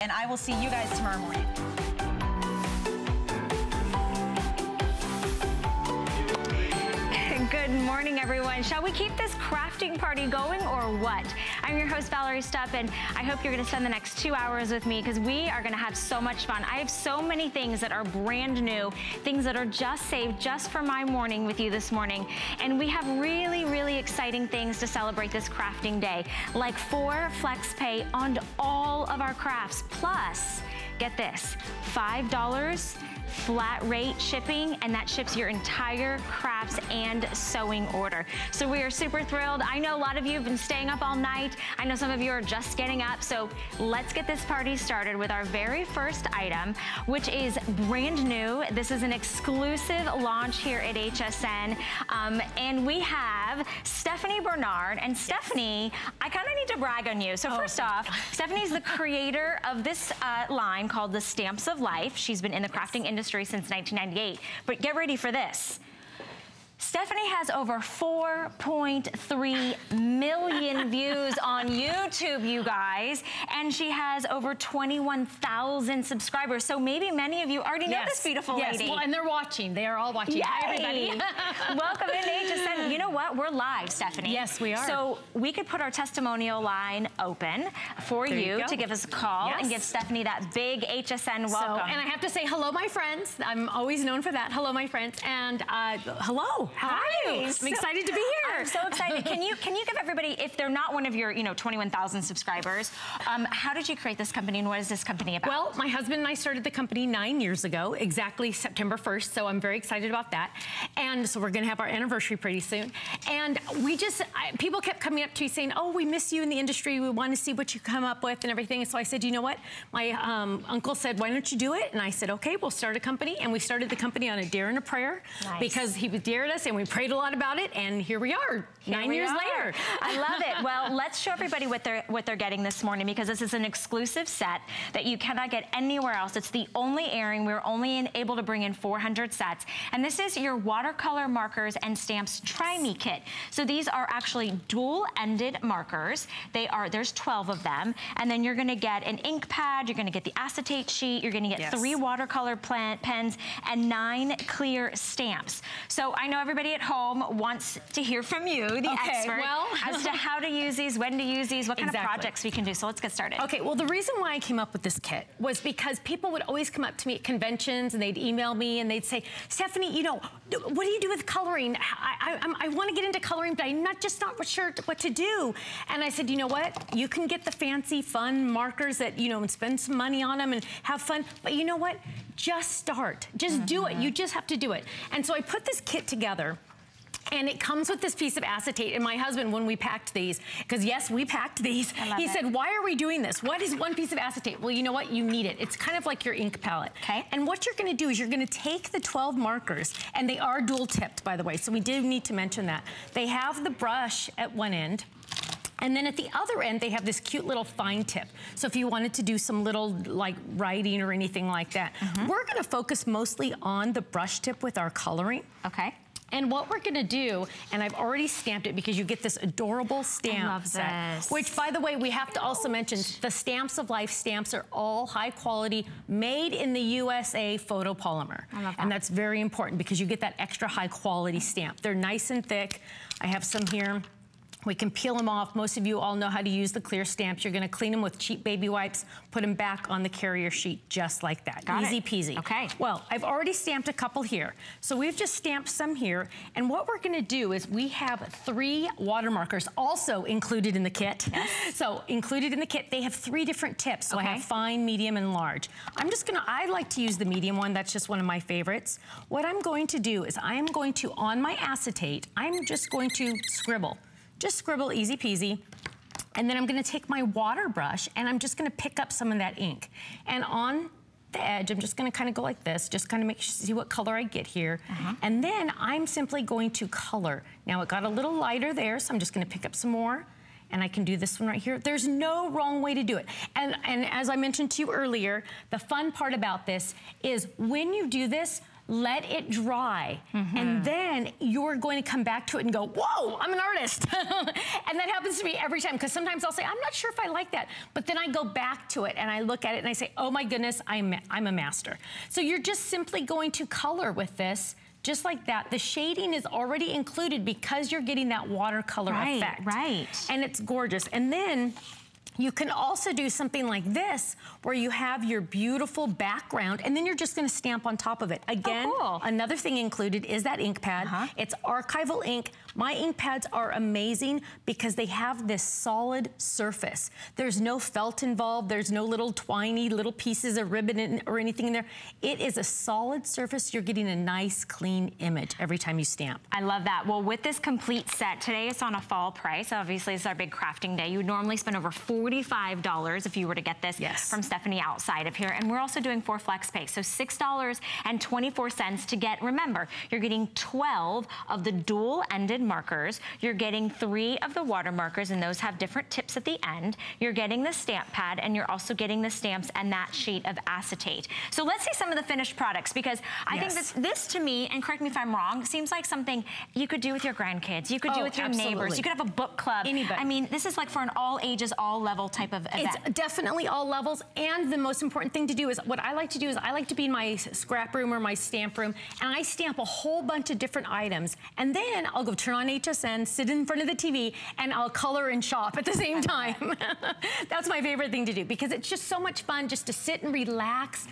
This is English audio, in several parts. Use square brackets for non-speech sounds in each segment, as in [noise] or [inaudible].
And I will see you guys tomorrow morning. Good morning, everyone. Shall we keep this crafting party going or what? I'm your host, Valerie Stup, and I hope you're gonna spend the next two hours with me because we are gonna have so much fun. I have so many things that are brand new, things that are just saved just for my morning with you this morning. And we have really, really exciting things to celebrate this crafting day, like four flex pay on all of our crafts. Plus, get this, $5 flat rate shipping, and that ships your entire crafts and sewing order. So we are super thrilled. I know a lot of you have been staying up all night. I know some of you are just getting up. So let's get this party started with our very first item, which is brand new. This is an exclusive launch here at HSN. Um, and we have Stephanie Barnard. And Stephanie, I kind of need to brag on you. So oh. first off, Stephanie's the creator of this uh, line called the Stamps of Life. She's been in the crafting industry industry since 1998. But get ready for this. Stephanie has over 4.3 million [laughs] views on YouTube, you guys, and she has over 21,000 subscribers. So maybe many of you already yes. know this beautiful yes. lady. Well, and they're watching. They are all watching. Yay. Hi, everybody. [laughs] [laughs] Welcome in HSN. You know what? We're live, Stephanie. Yes, we are. So we could put our testimonial line open for you, you to give us a call yes. and give Stephanie that big HSN welcome. So, and I have to say hello, my friends. I'm always known for that. Hello, my friends. And uh, hello. How are you? I'm excited to be here. I'm so excited. can you can you give everybody, if they're not one of your, you know, 21,000 subscribers, um, how did you create this company and what is this company about? Well, my husband and I started the company nine years ago, exactly September 1st, so I'm very excited about that. And so we're gonna have our anniversary pretty soon. And we just, I, people kept coming up to me saying, oh, we miss you in the industry. We want to see what you come up with and everything. And so I said, you know what? My um, uncle said, why don't you do it? And I said, okay, we'll start a company. And we started the company on a dare and a prayer nice. because he dared us and we prayed a lot about it, and here we are, here nine we years are. later. [laughs] I love it. Well, let's show everybody what they're what they're getting this morning because this is an exclusive set that you cannot get anywhere else. It's the only airing. We're only in, able to bring in 400 sets, and this is your watercolor markers and stamps Try Me kit. So these are actually dual-ended markers. They are there's 12 of them, and then you're going to get an ink pad. You're going to get the acetate sheet. You're going to get yes. three watercolor plant, pens and nine clear stamps. So I know everybody at home wants to hear from you, the okay, expert, well. [laughs] as to how to use these, when to use these, what kind exactly. of projects we can do. So let's get started. Okay, well, the reason why I came up with this kit was because people would always come up to me at conventions and they'd email me and they'd say, Stephanie, you know, what do you do with coloring? I, I, I want to get into coloring, but I'm not just not sure what to do. And I said, you know what? You can get the fancy, fun markers that, you know, and spend some money on them and have fun. But you know what? Just start. Just mm -hmm. do it. You just have to do it. And so I put this kit together and it comes with this piece of acetate. And my husband, when we packed these, because yes, we packed these, he it. said, why are we doing this? What is one piece of acetate? Well, you know what? You need it. It's kind of like your ink palette. Okay. And what you're gonna do is you're gonna take the 12 markers, and they are dual tipped, by the way, so we do need to mention that. They have the brush at one end, and then at the other end, they have this cute little fine tip. So if you wanted to do some little like writing or anything like that, mm -hmm. we're gonna focus mostly on the brush tip with our coloring. Okay. And what we're gonna do, and I've already stamped it because you get this adorable stamp set. This. Which, by the way, we have to also mention, the Stamps of Life stamps are all high quality, made in the USA photopolymer. That. And that's very important because you get that extra high quality stamp. They're nice and thick. I have some here. We can peel them off. Most of you all know how to use the clear stamps. You're gonna clean them with cheap baby wipes, put them back on the carrier sheet just like that. Got Easy it. peasy. Okay. Well, I've already stamped a couple here. So we've just stamped some here. And what we're gonna do is we have three water markers also included in the kit. Yes. So included in the kit, they have three different tips. So okay. I have fine, medium, and large. I'm just gonna, I like to use the medium one. That's just one of my favorites. What I'm going to do is I'm going to, on my acetate, I'm just going to scribble. Just scribble easy peasy. And then I'm gonna take my water brush and I'm just gonna pick up some of that ink. And on the edge, I'm just gonna kind of go like this, just kind of make see what color I get here. Uh -huh. And then I'm simply going to color. Now it got a little lighter there, so I'm just gonna pick up some more and I can do this one right here. There's no wrong way to do it. And, and as I mentioned to you earlier, the fun part about this is when you do this, let it dry, mm -hmm. and then you're going to come back to it and go, whoa, I'm an artist. [laughs] and that happens to me every time, because sometimes I'll say, I'm not sure if I like that. But then I go back to it and I look at it and I say, oh my goodness, I'm, I'm a master. So you're just simply going to color with this just like that. The shading is already included because you're getting that watercolor right, effect. Right, And it's gorgeous. And then you can also do something like this where you have your beautiful background and then you're just gonna stamp on top of it. Oh, Again, oh, cool. another thing included is that ink pad. Uh -huh. It's archival ink. My ink pads are amazing because they have this solid surface. There's no felt involved. There's no little twiny little pieces of ribbon in, or anything in there. It is a solid surface. You're getting a nice, clean image every time you stamp. I love that. Well, with this complete set, today it's on a fall price. Obviously, it's our big crafting day. You would normally spend over $45 if you were to get this yes. from Stephanie outside of here. And we're also doing four flex pay. So $6.24 to get, remember, you're getting 12 of the dual-ended markers. You're getting three of the water markers, and those have different tips at the end. You're getting the stamp pad, and you're also getting the stamps and that sheet of acetate. So let's see some of the finished products, because I yes. think this, this to me, and correct me if I'm wrong, seems like something you could do with your grandkids. You could oh, do with your absolutely. neighbors. You could have a book club. Anybody. I mean, this is like for an all ages, all level type of event. It's definitely all levels. And the most important thing to do is, what I like to do is I like to be in my scrap room or my stamp room, and I stamp a whole bunch of different items. And then I'll go turn on HSN, sit in front of the TV, and I'll color and shop at the same time. [laughs] That's my favorite thing to do because it's just so much fun just to sit and relax,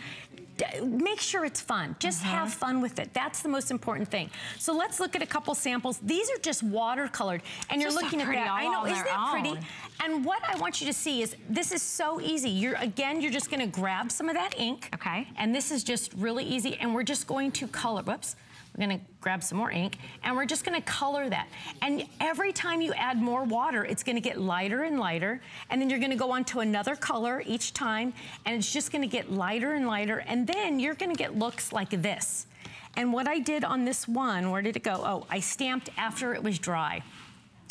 make sure it's fun. Just uh -huh. have fun with it. That's the most important thing. So let's look at a couple samples. These are just watercolored, and you're looking at that. I know, isn't that pretty? And what I want you to see is this is so easy. You're again, you're just going to grab some of that ink. Okay. And this is just really easy, and we're just going to color. Whoops. We're gonna grab some more ink and we're just gonna color that. And every time you add more water, it's gonna get lighter and lighter. And then you're gonna go on to another color each time and it's just gonna get lighter and lighter. And then you're gonna get looks like this. And what I did on this one, where did it go? Oh, I stamped after it was dry.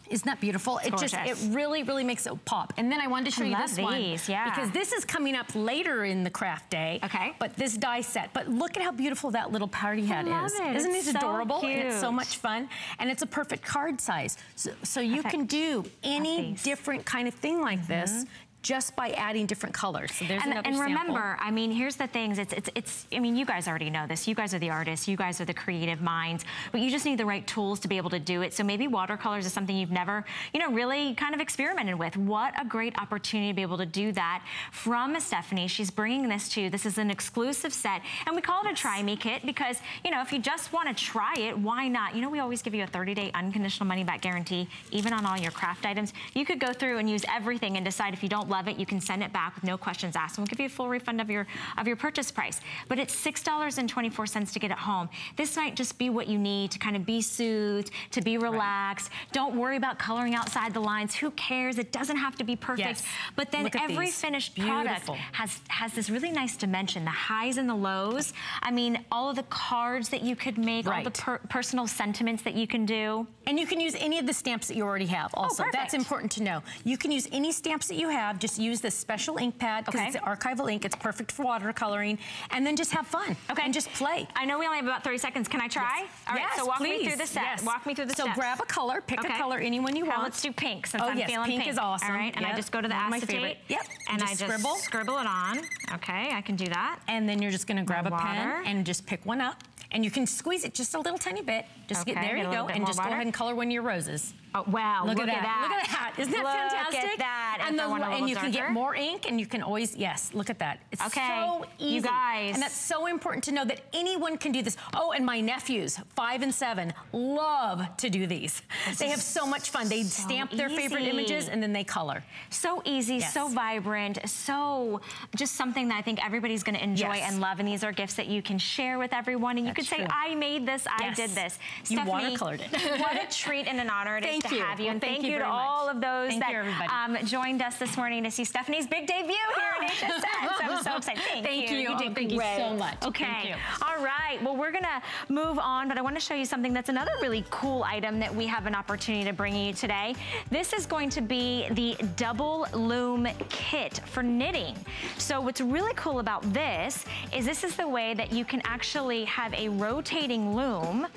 Isn't that beautiful? It's it just, it really, really makes it pop. And then I wanted to show I you this these, one. Yeah. Because this is coming up later in the craft day. Okay. But this die set. But look at how beautiful that little party hat I is. It. Isn't it's it adorable? So and it's so much fun. And it's a perfect card size. So, so you can do any different kind of thing like mm -hmm. this just by adding different colors. So there's and, another And sample. remember, I mean, here's the things. It's, it's, it's, I mean, you guys already know this. You guys are the artists. You guys are the creative minds. But you just need the right tools to be able to do it. So maybe watercolors is something you've never, you know, really kind of experimented with. What a great opportunity to be able to do that from Stephanie. She's bringing this to you. This is an exclusive set. And we call it a try me kit because, you know, if you just want to try it, why not? You know, we always give you a 30-day unconditional money-back guarantee, even on all your craft items. You could go through and use everything and decide if you don't love it, you can send it back with no questions asked. And we'll give you a full refund of your, of your purchase price. But it's $6.24 to get it home. This might just be what you need to kind of be soothed, to be relaxed. Right. Don't worry about coloring outside the lines. Who cares? It doesn't have to be perfect. Yes. But then every these. finished Beautiful. product has, has this really nice dimension, the highs and the lows. I mean, all of the cards that you could make, right. all the per personal sentiments that you can do. And you can use any of the stamps that you already have also. Oh, That's important to know. You can use any stamps that you have. Just use this special ink pad because okay. it's archival ink. It's perfect for watercoloring. And then just have fun. Okay. And just play. I know we only have about 30 seconds. Can I try? Yes. All right, yes, so walk please. me through the set. Yes. Walk me through the So steps. grab a color. Pick okay. a color, anyone you want. Now let's do pink since oh, I'm yes, feeling pink. pink is awesome. All right, and yep. I just go to the One acetate. Yep. And, just I just scribble. scribble it on. Okay, I can do that. And then you're just gonna grab a pen and just pick one up. And you can squeeze it just a little tiny bit. Just okay, get there you go. And just water. go ahead and color one of your roses. Oh, wow, look, look at, that. that. Look at that. Isn't that look fantastic? Look at that. And, the, and you darker. can get more ink and you can always, yes, look at that. It's okay. so easy. You guys. And that's so important to know that anyone can do this. Oh, and my nephews, five and seven, love to do these. This they have so much fun. They so stamp their easy. favorite images and then they color. So easy, yes. so vibrant, so just something that I think everybody's gonna enjoy yes. and love. And these are gifts that you can share with everyone. And you that's could say. I made this, I did this. You Stephanie, watercolored it. what a treat and an honor it [laughs] Thank to you. have you. Well, and thank thank, you you, to much. all of those Thank that you, um, joined us this morning to see Stephanie's big debut here at HSN. So I'm so [laughs] excited. Thank, Thank you. You Oh, did thank you so much. Okay. Thank you. All right. Well, we're going to move on, but I want to show you something that's another really cool item that we have an opportunity to bring you today. This is going to be the double loom kit for knitting. So what's really cool about this is this is the way that you can actually have a rotating loom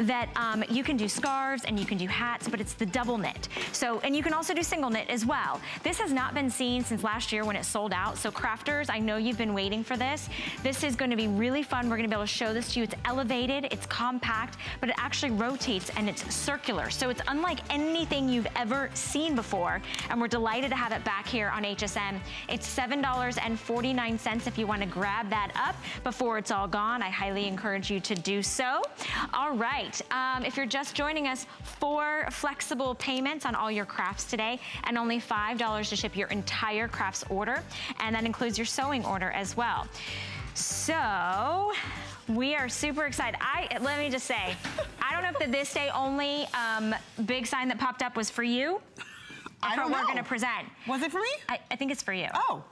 that um, you can do scarves and you can do hats, but it's the double knit. So, and you can also do single knit as well. This has not been seen since last year when it sold out. So crafters, I know you've been waiting for this. This is gonna be really fun. We're gonna be able to show this to you. It's elevated, it's compact, but it actually rotates and it's circular. So it's unlike anything you've ever seen before. And we're delighted to have it back here on HSN. It's $7.49 if you wanna grab that up before it's all gone. I highly encourage you to do so. All right, um, if you're just joining us, four flexible payments on all your crafts today and only $5 to ship your entire crafts order. And that includes your sewing order as well. So, we are super excited. I Let me just say, [laughs] I don't know if the this day only um, big sign that popped up was for you. I don't know. we're gonna present. Was it for me? I, I think it's for you. Oh.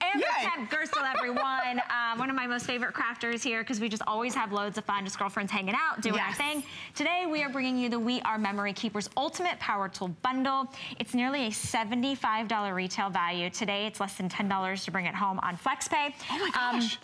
Amber Yay. Temp Gerstel, everyone. [laughs] um, one of my most favorite crafters here because we just always have loads of fun, just girlfriends hanging out, doing our thing. Today, we are bringing you the We R Memory Keepers Ultimate Power Tool Bundle. It's nearly a $75 retail value. Today, it's less than $10 to bring it home on FlexPay. Oh my gosh.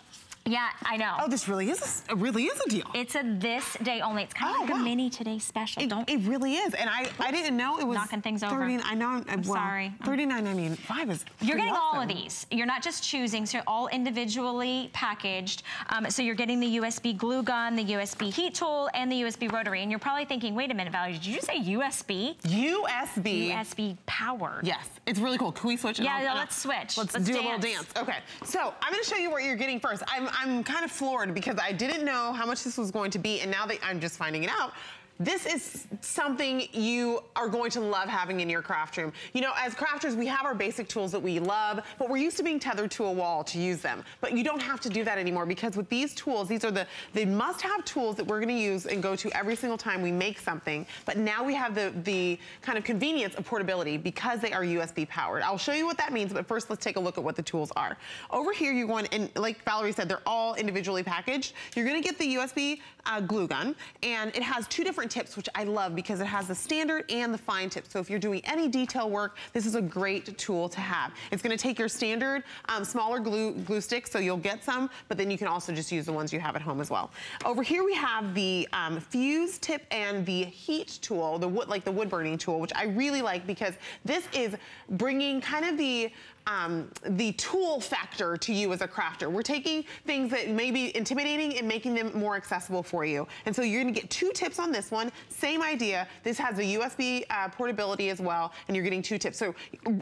Yeah, I know. Oh, this really is a, it really is a deal. It's a this day only. It's kind of Oh, like a mini today special. It, Don't it really is, and I I didn't know it was Knocking things over. 30, I know. I'm sorry. Thirty nine ninety five is. You're getting all of these. You're not just choosing, so all individually packaged. Um, so you're getting the USB glue gun, the USB heat tool, and the USB rotary. And you're probably thinking, wait a minute, Valerie, did you say USB? USB. USB powered. Yes, it's really cool. Can we switch? Yeah, And yeah, let's switch. Let's, Let's do a little dance. dance. Okay, so I'm going to show you what you're getting first. I'm I'm kind of floored because I didn't know how much this was going to be, and now that I'm just finding it out. This is something you are going to love having in your craft room. You know, as crafters, we have our basic tools that we love, but we're used to being tethered to a wall to use them. But you don't have to do that anymore because with these tools, these are the, the must-have tools that we're gonna use and go to every single time we make something. But now we have the, the kind of convenience of portability because they are USB powered. I'll show you what that means, but first let's take a look at what the tools are. Over here, you're going, and like Valerie said, they're all individually packaged. You're gonna get the USB uh, glue gun, and it has two different tips, which I love because it has the standard and the fine tip. So if you're doing any detail work, this is a great tool to have. It's gonna take your standard um, smaller glue, glue sticks, so you'll get some, but then you can also just use the ones you have at home as well. Over here we have the um, fuse tip and the heat tool, the wood, like the wood burning tool, which I really like because this is bringing kind of the um, the tool factor to you as a crafter. We're taking things that may be intimidating and making them more accessible for you. And so you're gonna get two tips on this one. Same idea. This has a USB uh, portability as well, and you're getting two tips. So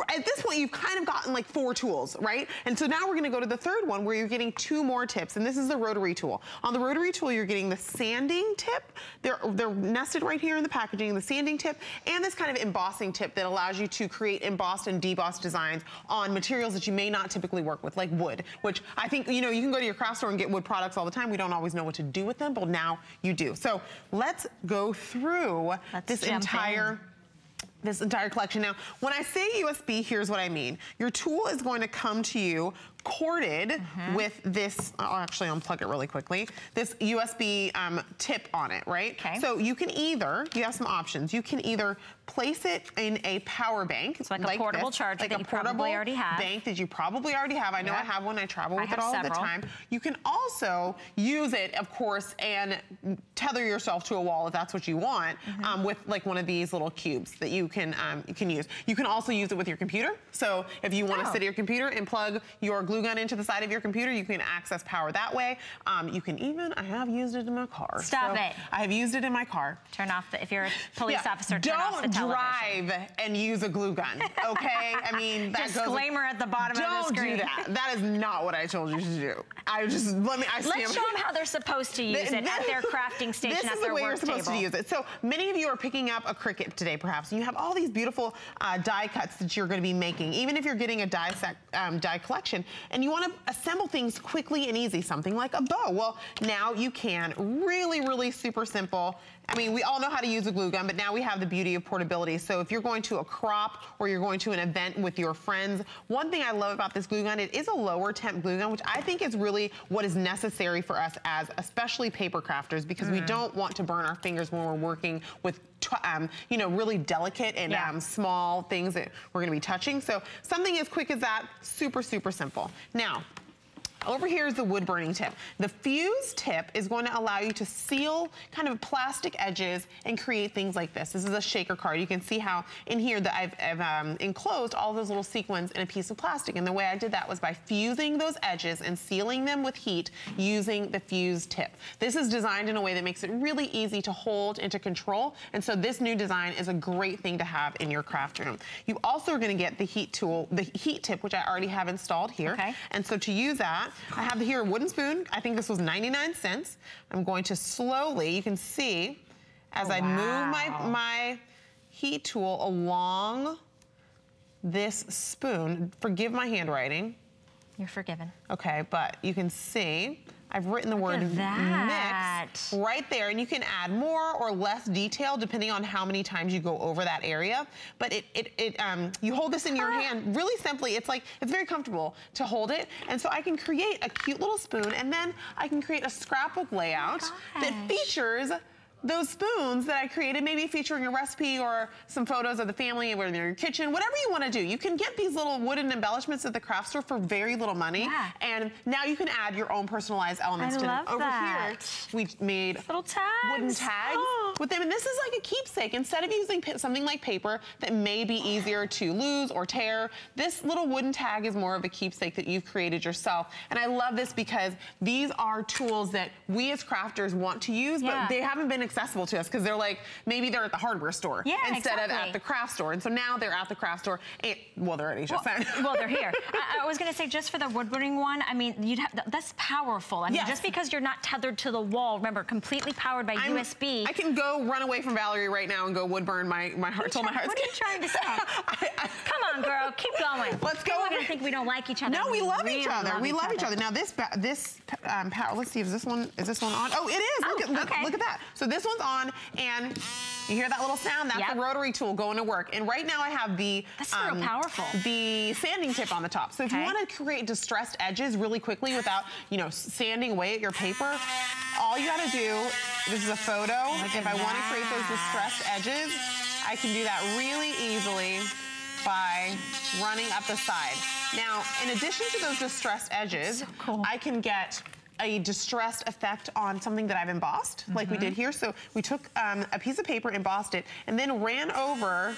at this point, you've kind of gotten like four tools, right? And so now we're gonna go to the third one where you're getting two more tips, and this is the rotary tool. On the rotary tool, you're getting the sanding tip. They're, they're nested right here in the packaging, the sanding tip, and this kind of embossing tip that allows you to create embossed and debossed designs on materials that you may not typically work with, like wood, which I think, you know, you can go to your craft store and get wood products all the time. We don't always know what to do with them, but now you do. So let's go through Let's this entire in. this entire collection. Now, when I say USB, here's what I mean. Your tool is going to come to you corded Mm-hmm. with this, I'll actually unplug it really quickly, this USB um, tip on it, right? Okay. So you can either, you have some options. You can either place it in a power bank. It's like a portable this, charger like that a you probably portable already have. bank that you probably already have. I know I have one. I travel I with it have all the time. You can also use it, of course, and tether yourself to a wall if that's what you want, Mm-hmm. um, with like one of these little cubes that you can um, you can use. You can also use it with your computer. So if you want to Oh. sit at your computer and plug your glue gun into the side of your computer, you can access power that way. Um, you can even, I have used it in my car. Stop So it. I have used it in my car. Turn off the, if you're a police Yeah, officer, turn Don't off the television. drive and use a glue gun, okay? I mean, that goes. Disclaimer at the bottom of the screen. Don't do that. That is not what I told you to do. I just let me. I Let's show them how they're supposed to use it at this- their crafting station This is the way you're supposed table. to use it. So many of you are picking up a Cricut today, perhaps, and you have all these beautiful uh, die cuts that you're going to be making. Even if you're getting a die set, um, die collection, and you wanna assemble things quickly and easy, something like a bow. Well, now you can. Really, really super simple. I mean, we all know how to use a glue gun, but now we have the beauty of portability. So if you're going to a crop or you're going to an event with your friends, one thing I love about this glue gun, it is a lower temp glue gun, which I think is really what is necessary for us as especially paper crafters because mm. we don't want to burn our fingers when we're working with um, you know, really delicate and yeah. um, small things that we're gonna be touching. So something as quick as that, super, super simple. Now, over here is the wood burning tip. The fuse tip is going to allow you to seal kind of plastic edges and create things like this. This is a shaker card. You can see how in here that I've, I've um, enclosed all those little sequins in a piece of plastic. And the way I did that was by fusing those edges and sealing them with heat using the fuse tip. This is designed in a way that makes it really easy to hold and to control. And so this new design is a great thing to have in your craft room. You also are gonna get the heat tool, the heat tip, which I already have installed here. Okay. And so to use that, I have here a wooden spoon. I think this was 99 cents. I'm going to slowly, you can see, as oh, I wow. move my, my heat tool along this spoon, forgive my handwriting. You're forgiven. Okay, but you can see I've written the Look word mix right there, and you can add more or less detail depending on how many times you go over that area. But it, it, it um, you hold this in your ah. hand really simply. It's like, it's very comfortable to hold it. And so I can create a cute little spoon, and then I can create a scrapbook layout oh that features those spoons that I created, maybe featuring a recipe or some photos of the family in your kitchen, whatever you want to do. You can get these little wooden embellishments at the craft store for very little money. Yeah. And now you can add your own personalized elements I to love Over that. here, we made little tags. wooden tags oh. with them. And this is like a keepsake. Instead of using something like paper that may be easier to lose or tear, this little wooden tag is more of a keepsake that you've created yourself. And I love this because these are tools that we as crafters want to use, yeah. but they haven't been accessible to us because they're like, maybe they're at the hardware store yeah, instead exactly. of at the craft store. And so now they're at the craft store. And, well, they're at HSN. Well, [laughs] well they're here. [laughs] I, I, was going to say, just for the woodburning one, I mean, you'd have, that's powerful. I mean, yes. just because you're not tethered to the wall, remember, completely powered by I'm, USB. I can go run away from Valerie right now and go wood burn my, my heart till my heart. What are you trying to say? [laughs] I, I, Come on, girl, keep going. Let's go. People are going to think we don't like each other. No, we, we love really each other. Love we each love other. each other. Now this this um, power. Let's see. Is this one? Is this one on? Oh, it is. Look oh, at look, okay. look at that. So this one's on, and you hear that little sound? That's yep. the rotary tool going to work. And right now I have the That's um, real powerful. The sanding tip on the top. So if okay. you want to create distressed edges really quickly without, you know, sanding away at your paper, all you got to do. This is a photo. Look if I want to create those distressed edges, I can do that really easily by running up the side. Now, in addition to those distressed edges, so cool. I can get a distressed effect on something that I've embossed, mm -hmm. like we did mm-hmm. here. So we took um, a piece of paper, embossed it, and then ran over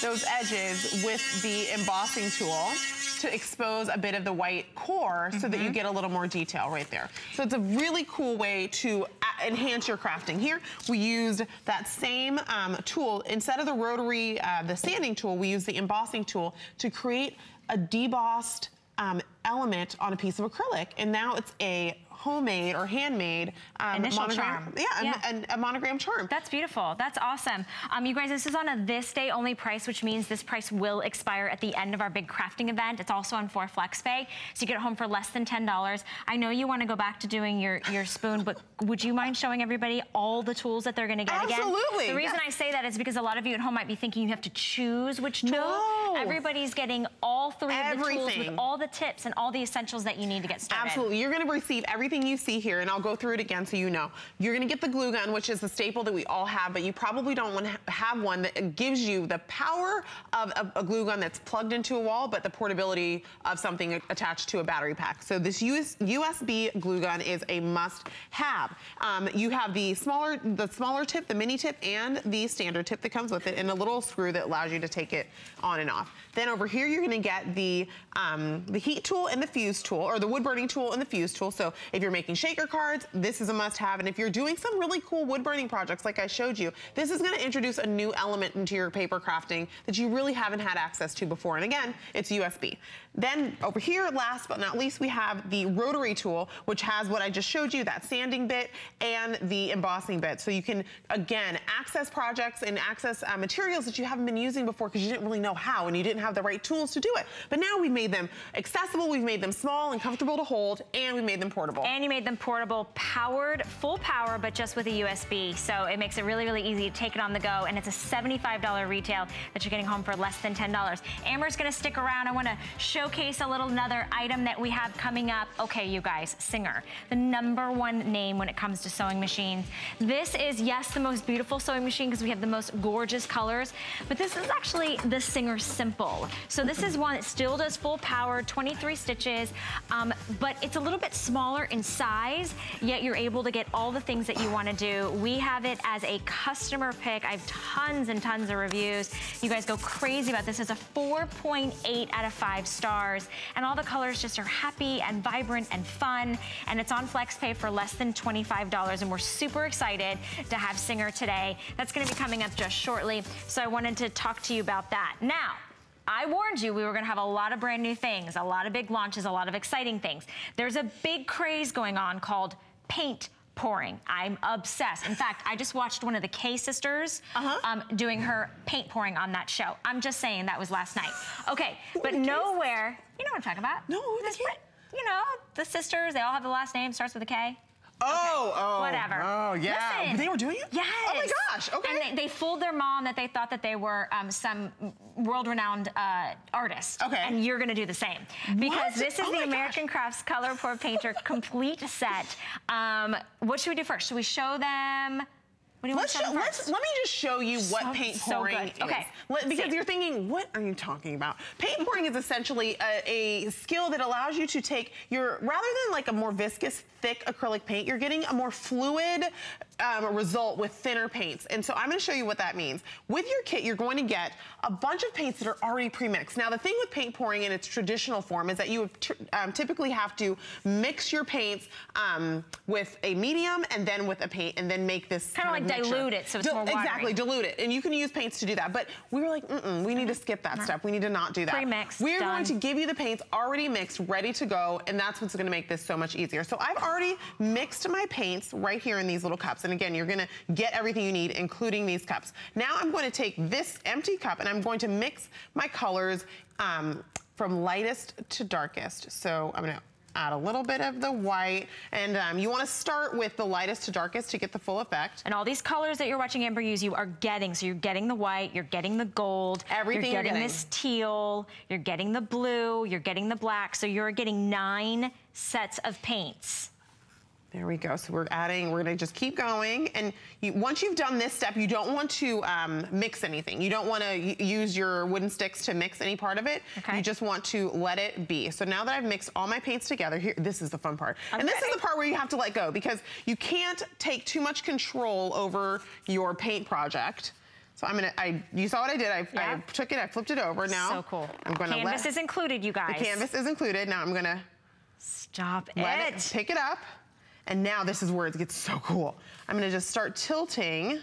those edges with the embossing tool to expose a bit of the white core so mm -hmm. that you mm-hmm. get a little more detail right there. So it's a really cool way to enhance your crafting. Here, we used that same um, tool. Instead of the rotary, uh, the sanding tool, we used the embossing tool to create a debossed um, element on a piece of acrylic. And now it's a homemade or handmade um, Initial monogram. charm. Yeah, yeah. A, a, monogram charm. That's beautiful. That's awesome. Um, you guys, this is on a this day only price, which means this price will expire at the end of our big crafting event. It's also on for FlexPay, so you get it home for less than $10. I know you want to go back to doing your, your spoon, but would you mind showing everybody all the tools that they're going to get Absolutely. again? Absolutely. The reason I say that is because a lot of you at home might be thinking you have to choose which tool. No. Everybody's getting all three Everything. of the tools with all the tips and all the essentials that you need to get started. Absolutely. You're going to receive everything you see here, and I'll go through it again so you know. You're gonna get the glue gun, which is the staple that we all have, but you probably don't want to have one that gives you the power of a, a glue gun that's plugged into a wall, but the portability of something attached to a battery pack. So this US, USB glue gun is a must have. Um, you have the smaller, the smaller tip, the mini tip, and the standard tip that comes with it, and a little screw that allows you to take it on and off. Then over here, you're gonna get the, um, the heat tool and the fuse tool, or the wood burning tool and the fuse tool. So if you're making shaker cards, this is a must have. And if you're doing some really cool wood burning projects like I showed you, this is gonna introduce a new element into your paper crafting that you really haven't had access to before. And again, it's USB. Then over here, last but not least, we have the rotary tool, which has what I just showed you, that sanding bit and the embossing bit. So you can, again, access projects and access uh, materials that you haven't been using before because you didn't really know how and you didn't have the right tools to do it. But now we've made them accessible we've made them small and comfortable to hold, and we made them portable. And you made them portable, powered, full power, but just with a USB. So it makes it really, really easy to take it on the go. And it's a $75 retail that you're getting home for less than $10. Amber's gonna stick around. I wanna showcase a little another item that we have coming up. Okay, you guys, Singer, the number one name when it comes to sewing machines. This is, yes, the most beautiful sewing machine because we have the most gorgeous colors, but this is actually the Singer Simple. So this is one that still does full power, 23 stitches, um, but it's a little bit smaller in size, yet you're able to get all the things that you wanna do. We have it as a customer pick. I have tons and tons of reviews. You guys go crazy about this. It's a 4.8 out of five stars, and all the colors just are happy and vibrant and fun, and it's on FlexPay for less than $25, and we're super excited to have Singer today. That's gonna be coming up just shortly, so I wanted to talk to you about that. Now, I warned you we were gonna have a lot of brand new things, a lot of big launches, a lot of exciting things. There's a big craze going on called paint pouring. I'm obsessed. In fact, I just watched one of the K sisters Uh-huh. um, doing her paint pouring on that show. I'm just saying that was last night. Okay, but nowhere, you know what I'm talking about. No, who are the This-? You know, the sisters, they all have the last name, starts with a K. Oh, oh. Whatever. Oh, yeah. Listen. They were doing it? Yes. Oh my gosh, okay. And they, they fooled their mom that they thought that they were um, some world-renowned uh, artist. Okay. And you're gonna do the same. Because What? this is Oh the American Crafts Color Pour Painter [laughs] complete set. Um, what should we do first? Should we show them? What do you Let's want to show, let's, let me just show you what So- paint so pouring good. is. Okay. Let- because you're thinking, what are you talking about? Paint pouring is essentially a, a skill that allows you to take your, rather than like a more viscous, thick acrylic paint, you're getting a more fluid um, result with thinner paints. And so I'm gonna show you what that means. With your kit, you're going to get a bunch of paints that are already pre-mixed. Now, the thing with paint pouring in its traditional form is that you um, typically have to mix your paints um, with a medium and then with a paint and then make this kind of like mixture. dilute it so it's Dil- more watery. Exactly, dilute it. And you can use paints to do that. But we were like, mm-mm, we need to skip that step. We need to not do that. Pre-mixed, We're done. going to give you the paints already mixed, ready to go, and that's what's gonna make this so much easier. So I've already mixed my paints right here in these little cups. And again, you're gonna get everything you need, including these cups. Now I'm going to take this empty cup and I'm going to mix my colors um, from lightest to darkest. So I'm gonna add a little bit of the white. And um, you wanna start with the lightest to darkest to get the full effect. And all these colors that you're watching Amber use, you are getting. So you're getting the white, you're getting the gold, Everything you're you're getting getting. this teal, you're getting the blue, you're getting the black. So you're getting nine sets of paints. There we go. So we're adding, we're gonna just keep going. And you, once you've done this step, you don't want to um, mix anything. You don't wanna use your wooden sticks to mix any part of it. Okay. You just want to let it be. So now that I've mixed all my paints together, here, this is the fun part. I'm and this is the part where you have to let go because you can't take too much control over your paint project. So I'm gonna, I, you saw what I did. I, Yeah. I took it, I flipped it over. Now so cool. I'm gonna Canvas let, is included, you guys. the canvas is included. Now I'm gonna Stop let it. it pick it up. And now this is where it gets so cool. I'm gonna just start tilting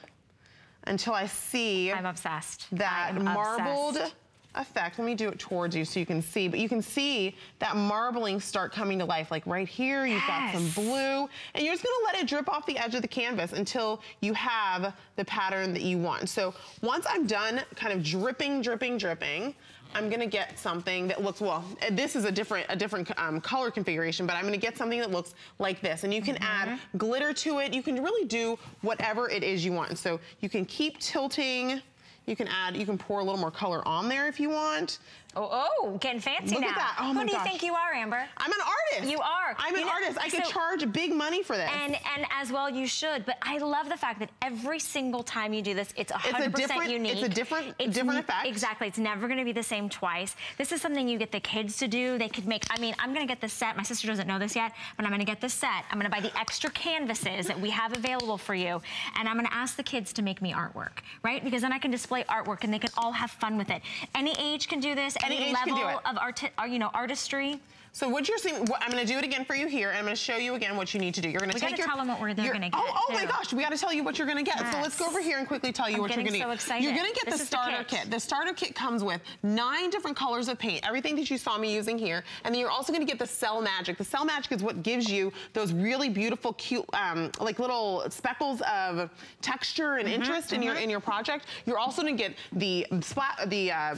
until I see I'm obsessed. that I'm marbled obsessed. effect. Let me do it towards you so you can see, but you can see that marbling start coming to life. Like right here, you've got some blue, and you're just gonna let it drip off the edge of the canvas until you have the pattern that you want. So once I'm done kind of dripping, dripping, dripping, I'm gonna get something that looks, well, this is a different, a different um, color configuration, but I'm gonna get something that looks like this. And you can add glitter to it. You can really do whatever it is you want. So you can keep tilting. You can add, you can pour a little more color on there if you want. Oh, oh, getting fancy Look now. at that. Oh Who my do you think you are, Amber? I'm an artist. You are. I'm an You know, artist. I could so- charge big money for this. And and as well you should. But I love the fact that every single time you do this, it's 100% different- unique. it's a different- it's different effect. Exactly. It's never going to be the same twice. This is something you get the kids to do. They could make. I mean, I'm going to get the set. My sister doesn't know this yet, but I'm going to get the set. I'm going to buy the extra canvases that we have available for you, and I'm going to ask the kids to make me artwork, right? Because then I can display artwork, and they can all have fun with it. Any age can do this. Any can level do it. of art, you know, artistry. So what you're seeing, what, I'm going to do it again for you here, and I'm going to show you again what you need to do. You're going to We take your. tell them what we're- they're gonna Oh, get, oh my gosh, we got to tell you what you're going to get. So let's go over here and quickly tell you I'm what you're going to so get. excited. You're going to get This the is the starter kit. kit. The starter kit comes with nine different colors of paint, everything that you saw me using here, and then you're also going to get the Cell Magic. The Cell Magic is what gives you those really beautiful, cute, um, like little speckles of texture Mm-hmm, and interest in your in your project. You're also going to get the splat, the um,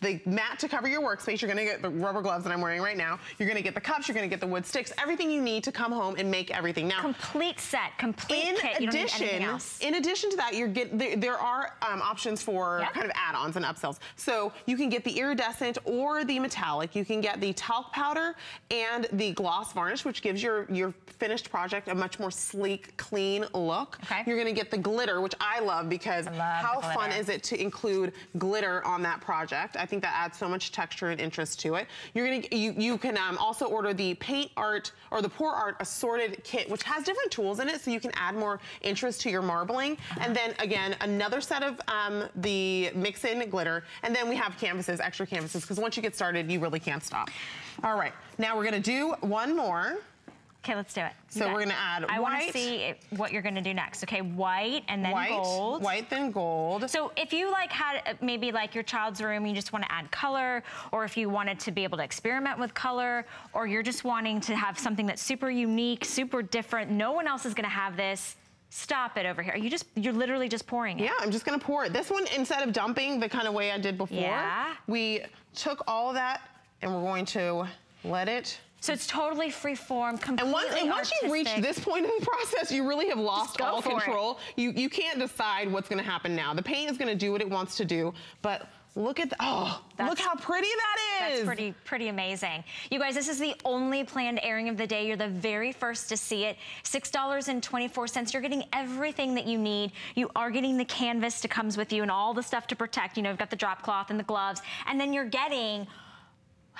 the mat to cover your workspace. You're gonna get the rubber gloves that I'm wearing right now. You're gonna get the cups, you're gonna get the wood sticks, everything you need to come home and make everything. Now, Complete set, complete in kit. You don't need addition, else. in addition to that, you're get there, there are um, options for Yep. kind of add-ons and upsells. So you can get the iridescent or the metallic. You can get the talc powder and the gloss varnish, which gives your your finished project a much more sleek, clean look. Okay. You're gonna get the glitter, which I love because love how fun is it to include glitter on that project? I think that adds so much texture and interest to it. You're gonna you you can um, also order the paint art or the pour art assorted kit, which has different tools in it, so you can add more interest to your marbling. And then again, another set of um, the mix-in glitter, and then we have canvases, extra canvases, because once you get started, you really can't stop. All right, now we're gonna do one more. Okay, let's do it. You So we're gonna add I wanna see it- what you're gonna do next. Okay, white and then white, gold. white then gold. So if you like had uh, maybe like your child's room, you just want to add color, or if you wanted to be able to experiment with color, or you're just wanting to have something that's super unique, super different, no one else is going to have this. Stop it over here. You just you're literally just pouring it. Yeah, I'm just gonna pour it. This one, instead of dumping the kind of way I did before, Yeah. we took all of that and we're going to let it. So it's totally free form, And once, and once you reach this point in the [laughs] process, you really have lost all it. control. You you can't decide what's gonna happen now. The paint is gonna do what it wants to do, but look at the, oh, look how pretty that is. That's pretty, pretty amazing. You guys, this is the only planned airing of the day. You're the very first to see it. $6.24. You're getting everything that you need. You are getting the canvas that comes with you and all the stuff to protect. You know, you've got the drop cloth and the gloves. And then you're getting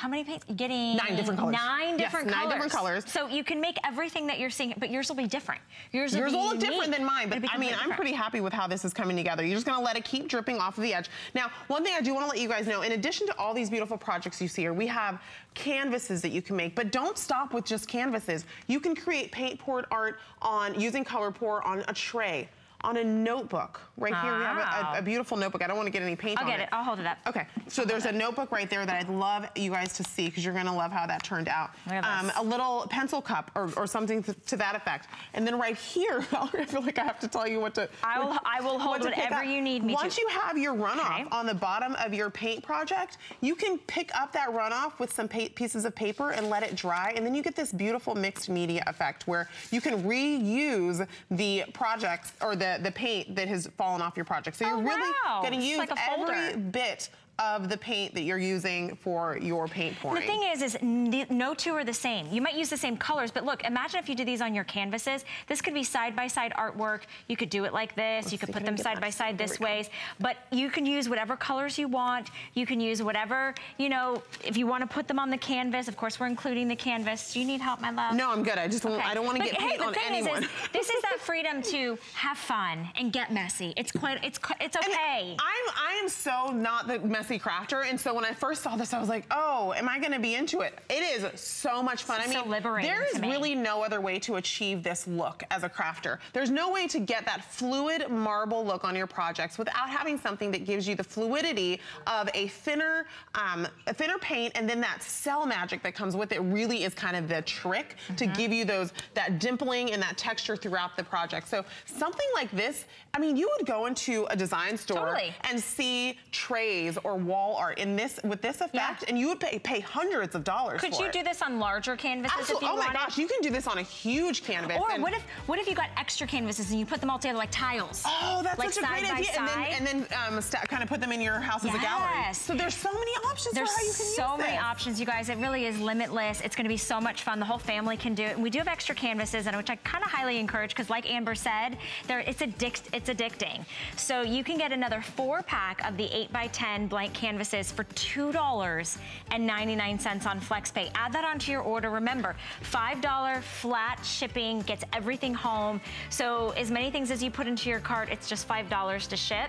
how many paints? Getting Nine different colors. Nine Yes, different nine colors. different colors. So you can make everything that you're seeing, but yours will be different. Yours will, Yours be will look different than mine, but I mean, I'm pretty happy with how this is coming together. You're just gonna let it keep dripping off of the edge. Now, one thing I do wanna let you guys know, in addition to all these beautiful projects you see here, we have canvases that you can make, but don't stop with just canvases. You can create paint poured art on, using color pour on a tray, on a notebook. Right here, we have a- a, a ah. beautiful notebook. I don't wanna get any paint I'll on get it. I'll hold it up. Okay, so there's a notebook right there that I'd love you guys to see because you're gonna love how that turned out. Look at um, this. a little pencil cup or, or something to, to that effect. And then right here, [laughs] I feel like I have to tell you what to. I will- what- I will hold what whatever you need me to. Once you have your runoff Okay. on the bottom of your paint project, you can pick up that runoff with some pa- pieces of paper and let it dry, and then you get this beautiful mixed media effect where you can reuse the projects or the the paint that has fallen off your project. So you're Oh, really wow. going to use like every bit of the paint that you're using for your paint pouring. The thing is, is no two are the same. You might use the same colors, but look, imagine if you did these on your canvases. This could be side-by-side artwork. You could do it like this. you could see, put them side-by-side There this way. But you can use whatever colors you want. You can use whatever, you know, if you want to put them on the canvas. Of course, we're including the canvas. Do you need help, my love? no, I'm good. I just don't, Okay. I don't want to get hey, paint the on thing is, anyone. is, [laughs] this is that freedom to have fun and get messy. It's quite, it's, qu- it's And okay. I'm I am so not the messy crafter, and so when I first saw this, I was like, oh, am I going to be into it? It is so much fun. I So mean, liberating there is really no other way to achieve this look as a crafter. There's no way to get that fluid marble look on your projects without having something that gives you the fluidity of a thinner, um, a thinner paint, and then that cell magic that comes with it really is kind of the trick to Mm-hmm. give you those that dimpling and that texture throughout the project. So something like this, I mean, you would go into a design store Totally. and see trays or wall art in this with this effect, Yeah. and you would pay, pay hundreds of dollars. Could you it. do this on larger canvases Absolutely. if you Oh my wanted? gosh, you can do this on a huge canvas. Or what if what if you got extra canvases and you put them all together like tiles? Oh, that's like such a great by idea. Side. And then, and then um, kind of put them in your house as a gallery. Yes. So there's so many options There's for how you can so many this. options, you guys. It really is limitless. It's going to be so much fun. The whole family can do it. And we do have extra canvases, and which I kind of highly encourage because, like Amber said, there it's addict it's addicting. So you can get another four pack of the 8x10 blank canvases for two dollars and 99 cents on FlexPay. Add that onto your order. Remember, five dollar flat shipping gets everything home. So as many things as you put into your cart, it's just five dollars to ship.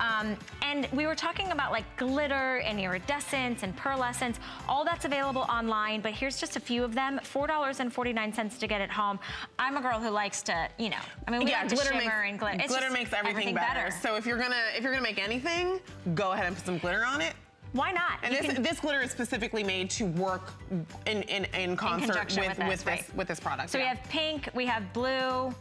Um, and we were talking about like glitter and iridescence and pearlescence. All that's available online, but here's just a few of them. $4.49 to get it home. I'm a girl who likes to, you know, I mean, we yeah, like to glitter shimmer makes, and glitter. It's glitter makes everything, better. So if you're gonna if you're gonna make anything, go ahead and put some glitter on it. Why not? And this, can- this glitter is specifically made to work in in, in concert conjunction with, with with this, right. with this product. So we have pink, we have blue.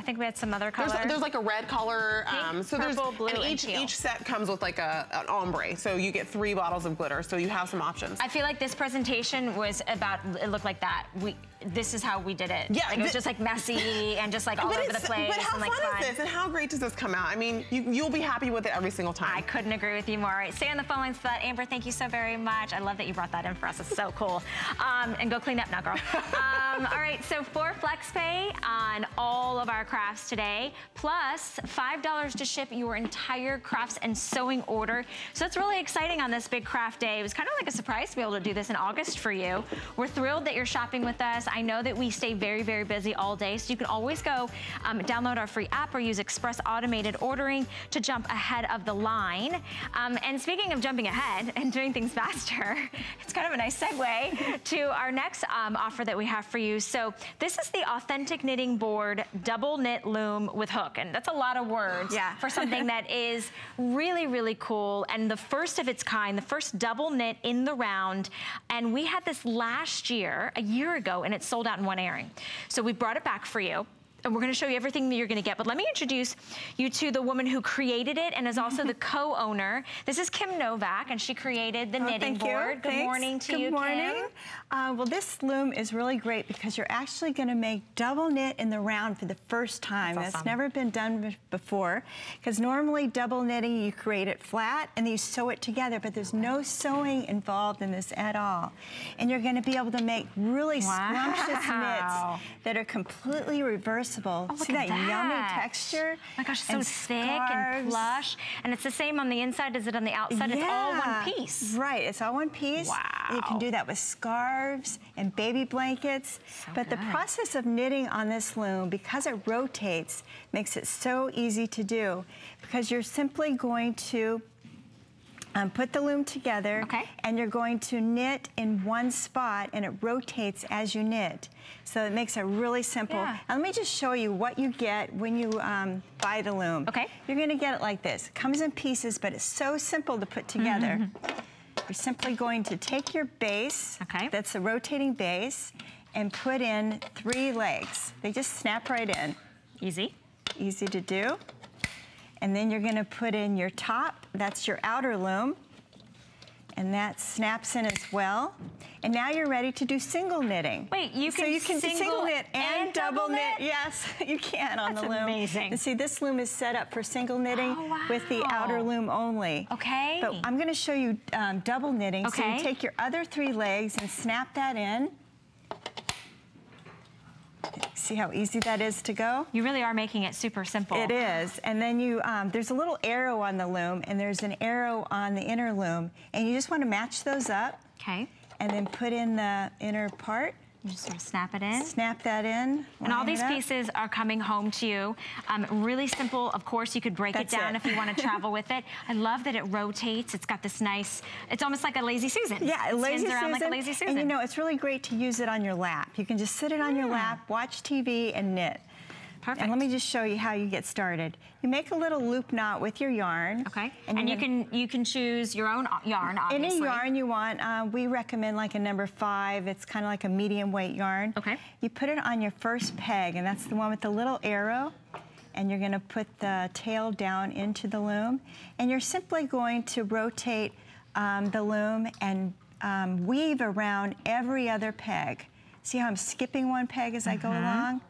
I think we had some other colors. There's, there's like a red color. Pink, um, so purple, there's blue, and each each set comes with like a an ombre. So you get three bottles of glitter. So you have some options. I feel like this presentation was about, it looked like that. We, this is how we did it. Yeah, Like it was just like messy [laughs] and just like all over the place But how and like fun, fun. is this? And how great does this come out? I mean, you, you'll be happy with it every single time. I couldn't agree with you more. All right, stay on the phone lines for that. Amber, thank you so very much. I love that you brought that in for us. It's so cool. Um, and go clean up now, girl. [laughs] Um, all right, so for FlexPay on all of our crafts today, plus $5 to ship your entire crafts and sewing order. So it's really exciting on this big craft day. It was kind of like a surprise to be able to do this in August for you. We're thrilled that you're shopping with us. I know that we stay very, very busy all day, so you can always go um, download our free app or use Express Automated Ordering to jump ahead of the line. Um, and speaking of jumping ahead [laughs] and doing things faster, [laughs] it's kind of a nice segue to our next um, offer that we have for you. So this is the Authentic Knitting Board Double Knit Loom with Hook. And that's a lot of words Yeah. for something that [laughs] is really, really cool and the first of its kind, the first double knit in the round. And we had this last year, a year ago, and it sold out in one airing. So we brought it back for you. And we're gonna show you everything that you're gonna get. But let me introduce you to the woman who created it and is also the [laughs] co-owner. This is Kim Novak, and she created the Oh, knitting thank you. Good Thanks. morning to Good you, morning. Kim. Uh, well, this loom is really great because you're actually going to make double knit in the round for the first time. That's That's awesome. never been done before. Because normally double knitting, you create it flat and then you sew it together, but there's no sewing involved in this at all. And you're going to be able to make really scrumptious Wow. knits that are completely Oh, look See at that, yummy texture? Oh my gosh, it's so and thick and plush. And it's the same on the inside as it on the outside. It's all one piece. Right, it's all one piece. And you can do that with scarves and baby blankets. So but the process of knitting on this loom, because it rotates, makes it so easy to do. Because you're simply going to um, put the loom together Okay. and you're going to knit in one spot and it rotates as you knit. So it makes it really simple. Yeah. And let me just show you what you get when you um, buy the loom. Okay. You're gonna get it like this. It comes in pieces, but it's so simple to put together. You're simply going to take your base, Okay. that's the rotating base, and put in three legs. They just snap right in. Easy. Easy to do. And then you're gonna put in your top, that's your outer loom, and that snaps in as well. And now you're ready to do single knitting. Wait, you can, so you can single single knit and, and double knit. knit? Yes, [laughs] you can on That's the loom. amazing. And see, this loom is set up for single knitting Oh, with the outer loom only. Okay. But I'm going to show you um, double knitting. So Okay. you take your other three legs and snap that in. See how easy that is to go? You really are making it super simple. It is. And then you, um, there's a little arrow on the loom and there's an arrow on the inner loom. And you just want to match those up Okay. and then put in the inner part. You just sort of snap it in. Snap that in. And all these pieces are coming home to you. Um, really simple. Of course, you could break That's it down it. if you want to [laughs] travel with it. I love that it rotates. It's got this nice, it's almost like a lazy Susan. Yeah, it lazy spins around Susan. like a lazy Susan. And you know, it's really great to use it on your lap. You can just sit it on your lap, watch TV, and knit. Perfect. And let me just show you how you get started. You make a little loop knot with your yarn. Okay. And, you're you can you can choose your own yarn, obviously. Any yarn you want, uh, we recommend like a number five. It's kind of like a medium weight yarn. Okay. You put it on your first peg, and that's the one with the little arrow. And you're going to put the tail down into the loom. And you're simply going to rotate um, the loom and um, weave around every other peg. See how I'm skipping one peg as I go Mm-hmm. along?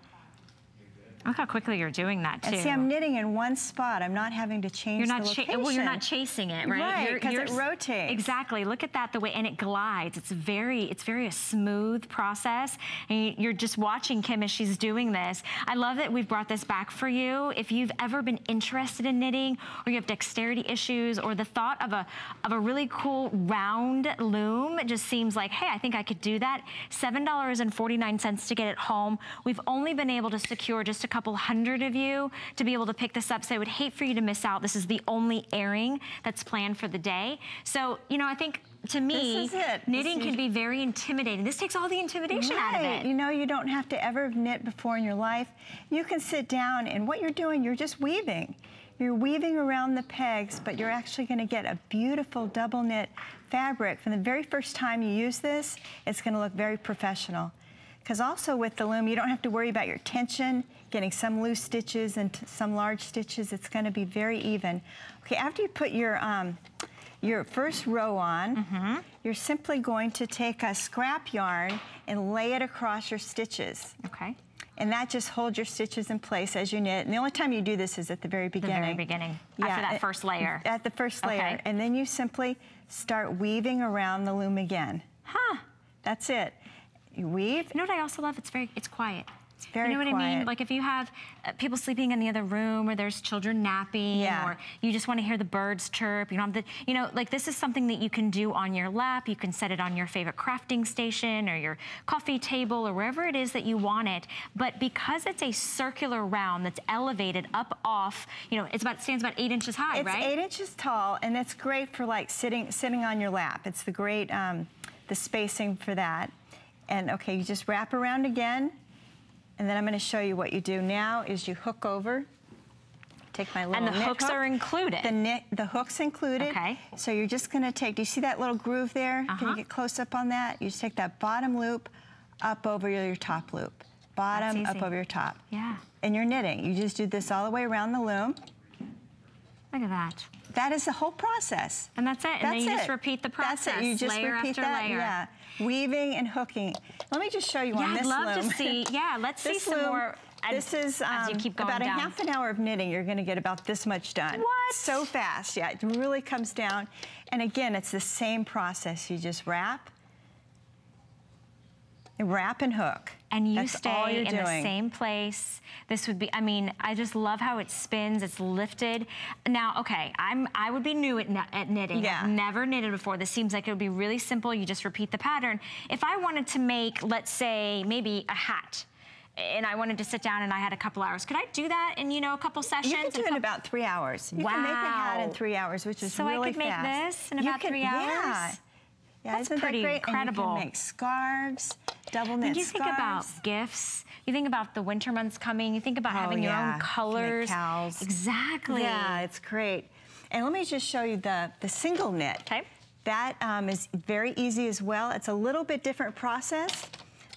Look how quickly you're doing that too. And see, I'm knitting in one spot. I'm not having to change You're not well. You're not chasing it, right? Right, 'cause it rotates. Exactly. Look at that, the way and it glides. It's very, it's very a smooth process, and you- you're just watching Kim as she's doing this. I love that we've brought this back for you. If you've ever been interested in knitting, or you have dexterity issues, or the thought of a of a really cool round loom, it just seems like, hey, I think I could do that. Seven dollars and forty nine cents to get it home. We've only been able to secure just a couple hundred of you to be able to pick this up. So I would hate for you to miss out. This is the only airing that's planned for the day. So, you know, I think to me, This is it. knitting can be very intimidating. This takes all the intimidation out of it. You know, you don't have to ever knit before in your life. You can sit down and what you're doing, you're just weaving. You're weaving around the pegs, but you're actually going to get a beautiful double knit fabric. From the very first time you use this, it's going to look very professional. Because also with the loom, you don't have to worry about your tension, getting some loose stitches and some large stitches. It's gonna be very even. Okay, after you put your, um, your first row on, Mm-hmm. you're simply going to take a scrap yarn and lay it across your stitches. Okay. And that just holds your stitches in place as you knit. And the only time you do this is at the very beginning. At the very beginning. After that at- first layer. At the first layer. Okay. And then you simply start weaving around the loom again. Huh. That's it. You weave. You know what I also love? It's very, it's quiet. It's very You know what I mean? Like if you have uh, people sleeping in the other room, or there's children napping, Yeah. or you just want to hear the birds chirp. You don't the, you know, like this is something that you can do on your lap. You can set it on your favorite crafting station or your coffee table or wherever it is that you want it. But because it's a circular round that's elevated up off, you know, it's about stands about eight inches high, right? It's eight inches tall, and it's great for like sitting sitting on your lap. It's the great um, the spacing for that. And okay, you just wrap around again, and then I'm going to show you what you do now. Is you hook over. Take my little And the hooks hook. are included. The knit, the hooks included. Okay. So you're just going to take. Do you see that little groove there? Can Uh-huh. you get close up on that? You just take that bottom loop up over your, your top loop. Bottom up over your top. Yeah. And you're knitting. You just do this all the way around the loom. Look at that. That is the whole process. And that's it. And That's then you it. just repeat the process. That's it. You just layer repeat after that. layer. Yeah. Weaving and hooking. Let me just show you Yeah, on I'd love loom. to see. [laughs] Yeah, let's see This some loom, more. This is as you um, keep going about down. a half an hour of knitting. You're going to get about this much done. What? So fast. Yeah, it really comes down. And again, it's the same process. You just wrap, and wrap and hook. And you That's stay in the same place. This would be, I mean, I just love how it spins, it's lifted. Now, okay, I'm, I would be new at, at knitting. Yeah. I've never knitted before. This seems like it would be really simple. You just repeat the pattern. If I wanted to make, let's say, maybe a hat, and I wanted to sit down and I had a couple hours, could I do that in, you know, a couple sessions? You can do it in about three hours. You can make a hat in three hours, which is So I really could make fast. this in You about can- three hours? Yeah, That's isn't pretty that great? incredible. And you can make scarves, double knit When you think about gifts, you think about the winter months coming, you think about Oh, having your yeah. You own colors. cowls. Exactly. Yeah, it's great. And let me just show you the, the single knit. Okay. That um, is very easy as well. It's a little bit different process.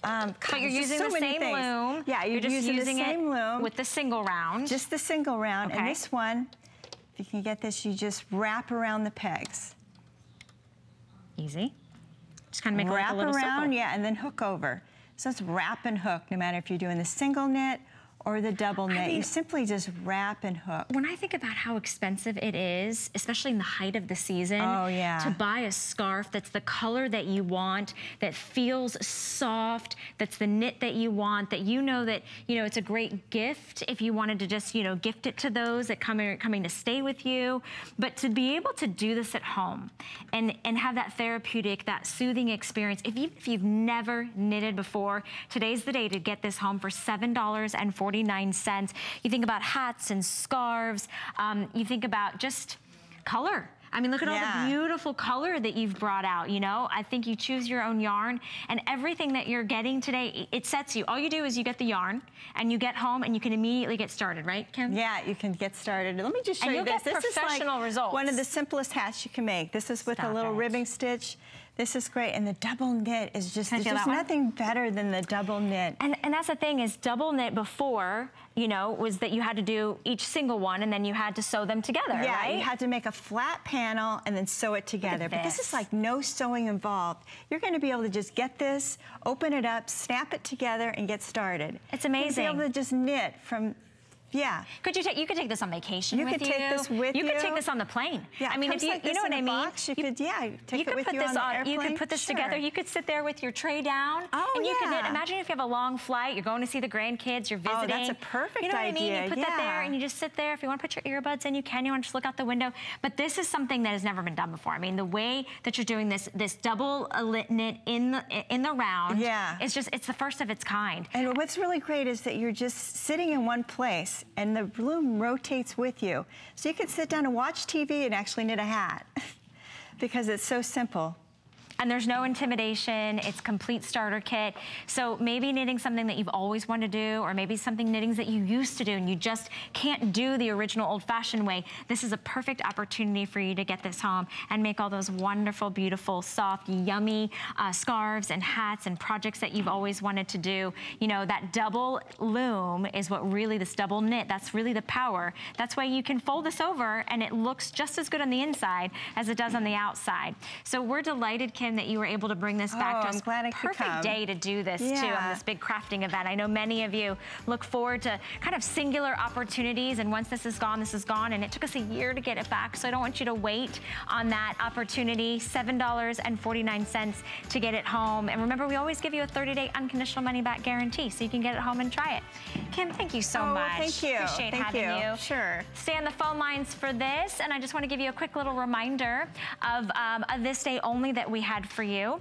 Um, But you're using so the same things. loom. Yeah, you're, just using, using the same it loom. with the single round. just the single round. And this one, if you can get this, you just wrap around the pegs. Easy. Just kind of make wrap a little around, circle. yeah, and then hook over. So it's wrap and hook, no matter if you're doing the single knit or the double knit. you mean- simply just wrap and hook. When I think about how expensive it is, especially in the height of the season, Oh, yeah. to buy a scarf that's the color that you want, that feels soft, that's the knit that you want, that you know that, you know, it's a great gift if you wanted to just, you know, gift it to those that come are coming to stay with you. But to be able to do this at home and, and have that therapeutic, that soothing experience, if, you, if you've never knitted before, today's the day to get this home for $7.49. You think about hats and scarves. Um, you think about just color. I mean, look at all the beautiful color that you've brought out, you know? I think you choose your own yarn and everything that you're getting today, it sets you. All you do is you get the yarn and you get home and you can immediately get started, right, Kim? Yeah, you can get started. Let me just show And you this. get this is professional like results. one of the simplest hats you can make. This is with Stop a little it. ribbing stitch. This is great, and the double knit is just there's just nothing better than the double knit. And, and that's the thing is double knit before, you know, was that you had to do each single one and then you had to sew them together, Yeah, right? you had to make a flat panel and then sew it together. But this this. is like no sewing involved. You're going to be able to just get this, open it up, snap it together, and get started. It's You'll amazing. be able to just knit from, yeah. Could you take? You could take this on vacation You with could you. take this with You You could take this on the plane. Yeah, I mean, if you, like you know what I mean. box. You could- yeah, take you it could with put you this on the You could put this Sure. together. You could sit there with your tray down. Oh, and you could knit. yeah. Imagine if you have a long flight. You're going to see the grandkids. You're visiting. Oh, that's a perfect You know what I mean? You put that there, and you just sit there. If you want to put your earbuds in, you can. You want to just look out the window. But this is something that has never been done before. I mean, the way that you're doing this, this double knit in the in the round. Yeah. It's just it's the first of its kind. And what's really great is that you're just sitting in one place and the loom rotates with you. So you can sit down and watch TV and actually knit a hat [laughs] because it's so simple. And there's no intimidation. It's complete starter kit. So maybe knitting something that you've always wanted to do, or maybe something knittings that you used to do and you just can't do the original old fashioned way. This is a perfect opportunity for you to get this home and make all those wonderful, beautiful, soft, yummy uh, scarves and hats and projects that you've always wanted to do. You know, that double loom is what really, this double knit, that's really the power. That's why you can fold this over and it looks just as good on the inside as it does on the outside. So we're delighted, Kim, that you were able to bring this back Oh, to I'm us. glad I Perfect day to do this too on this big crafting event. I know many of you look forward to kind of singular opportunities and once this is gone, this is gone and it took us a year to get it back. So I don't want you to wait on that opportunity. $7.49 to get it home. And remember, we always give you a 30-day unconditional money back guarantee so you can get it home and try it. Kim, thank you so Oh, much. thank you. Appreciate Thank having you. you. Sure. Stay on the phone lines for this. And I just want to give you a quick little reminder of um, a this day only that we had for you.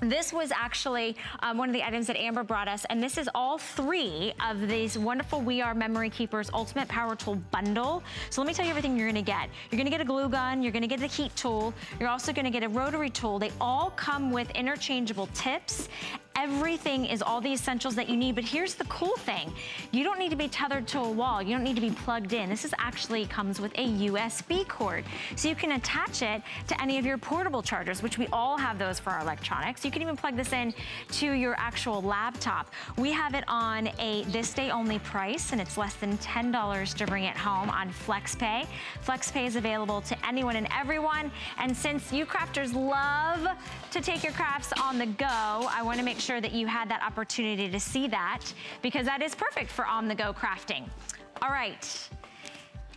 This was actually um, one of the items that Amber brought us, and this is all three of these wonderful We R Memory Keepers Ultimate Power Tool Bundle. So let me tell you everything you're gonna get. You're gonna get a glue gun, you're gonna get a heat tool, you're also gonna get a rotary tool. They all come with interchangeable tips. Everything is all the essentials that you need, but here's the cool thing. You don't need to be tethered to a wall. You don't need to be plugged in. This is actually comes with a USB cord. So you can attach it to any of your portable chargers, which we all have those for our electronics. You can even plug this in to your actual laptop. We have it on a this day only price and it's less than $10 to bring it home on FlexPay. FlexPay is available to anyone and everyone. And since you crafters love to take your crafts on the go, I wanna make sure that you had that opportunity to see that because that is perfect for on the go crafting. All right.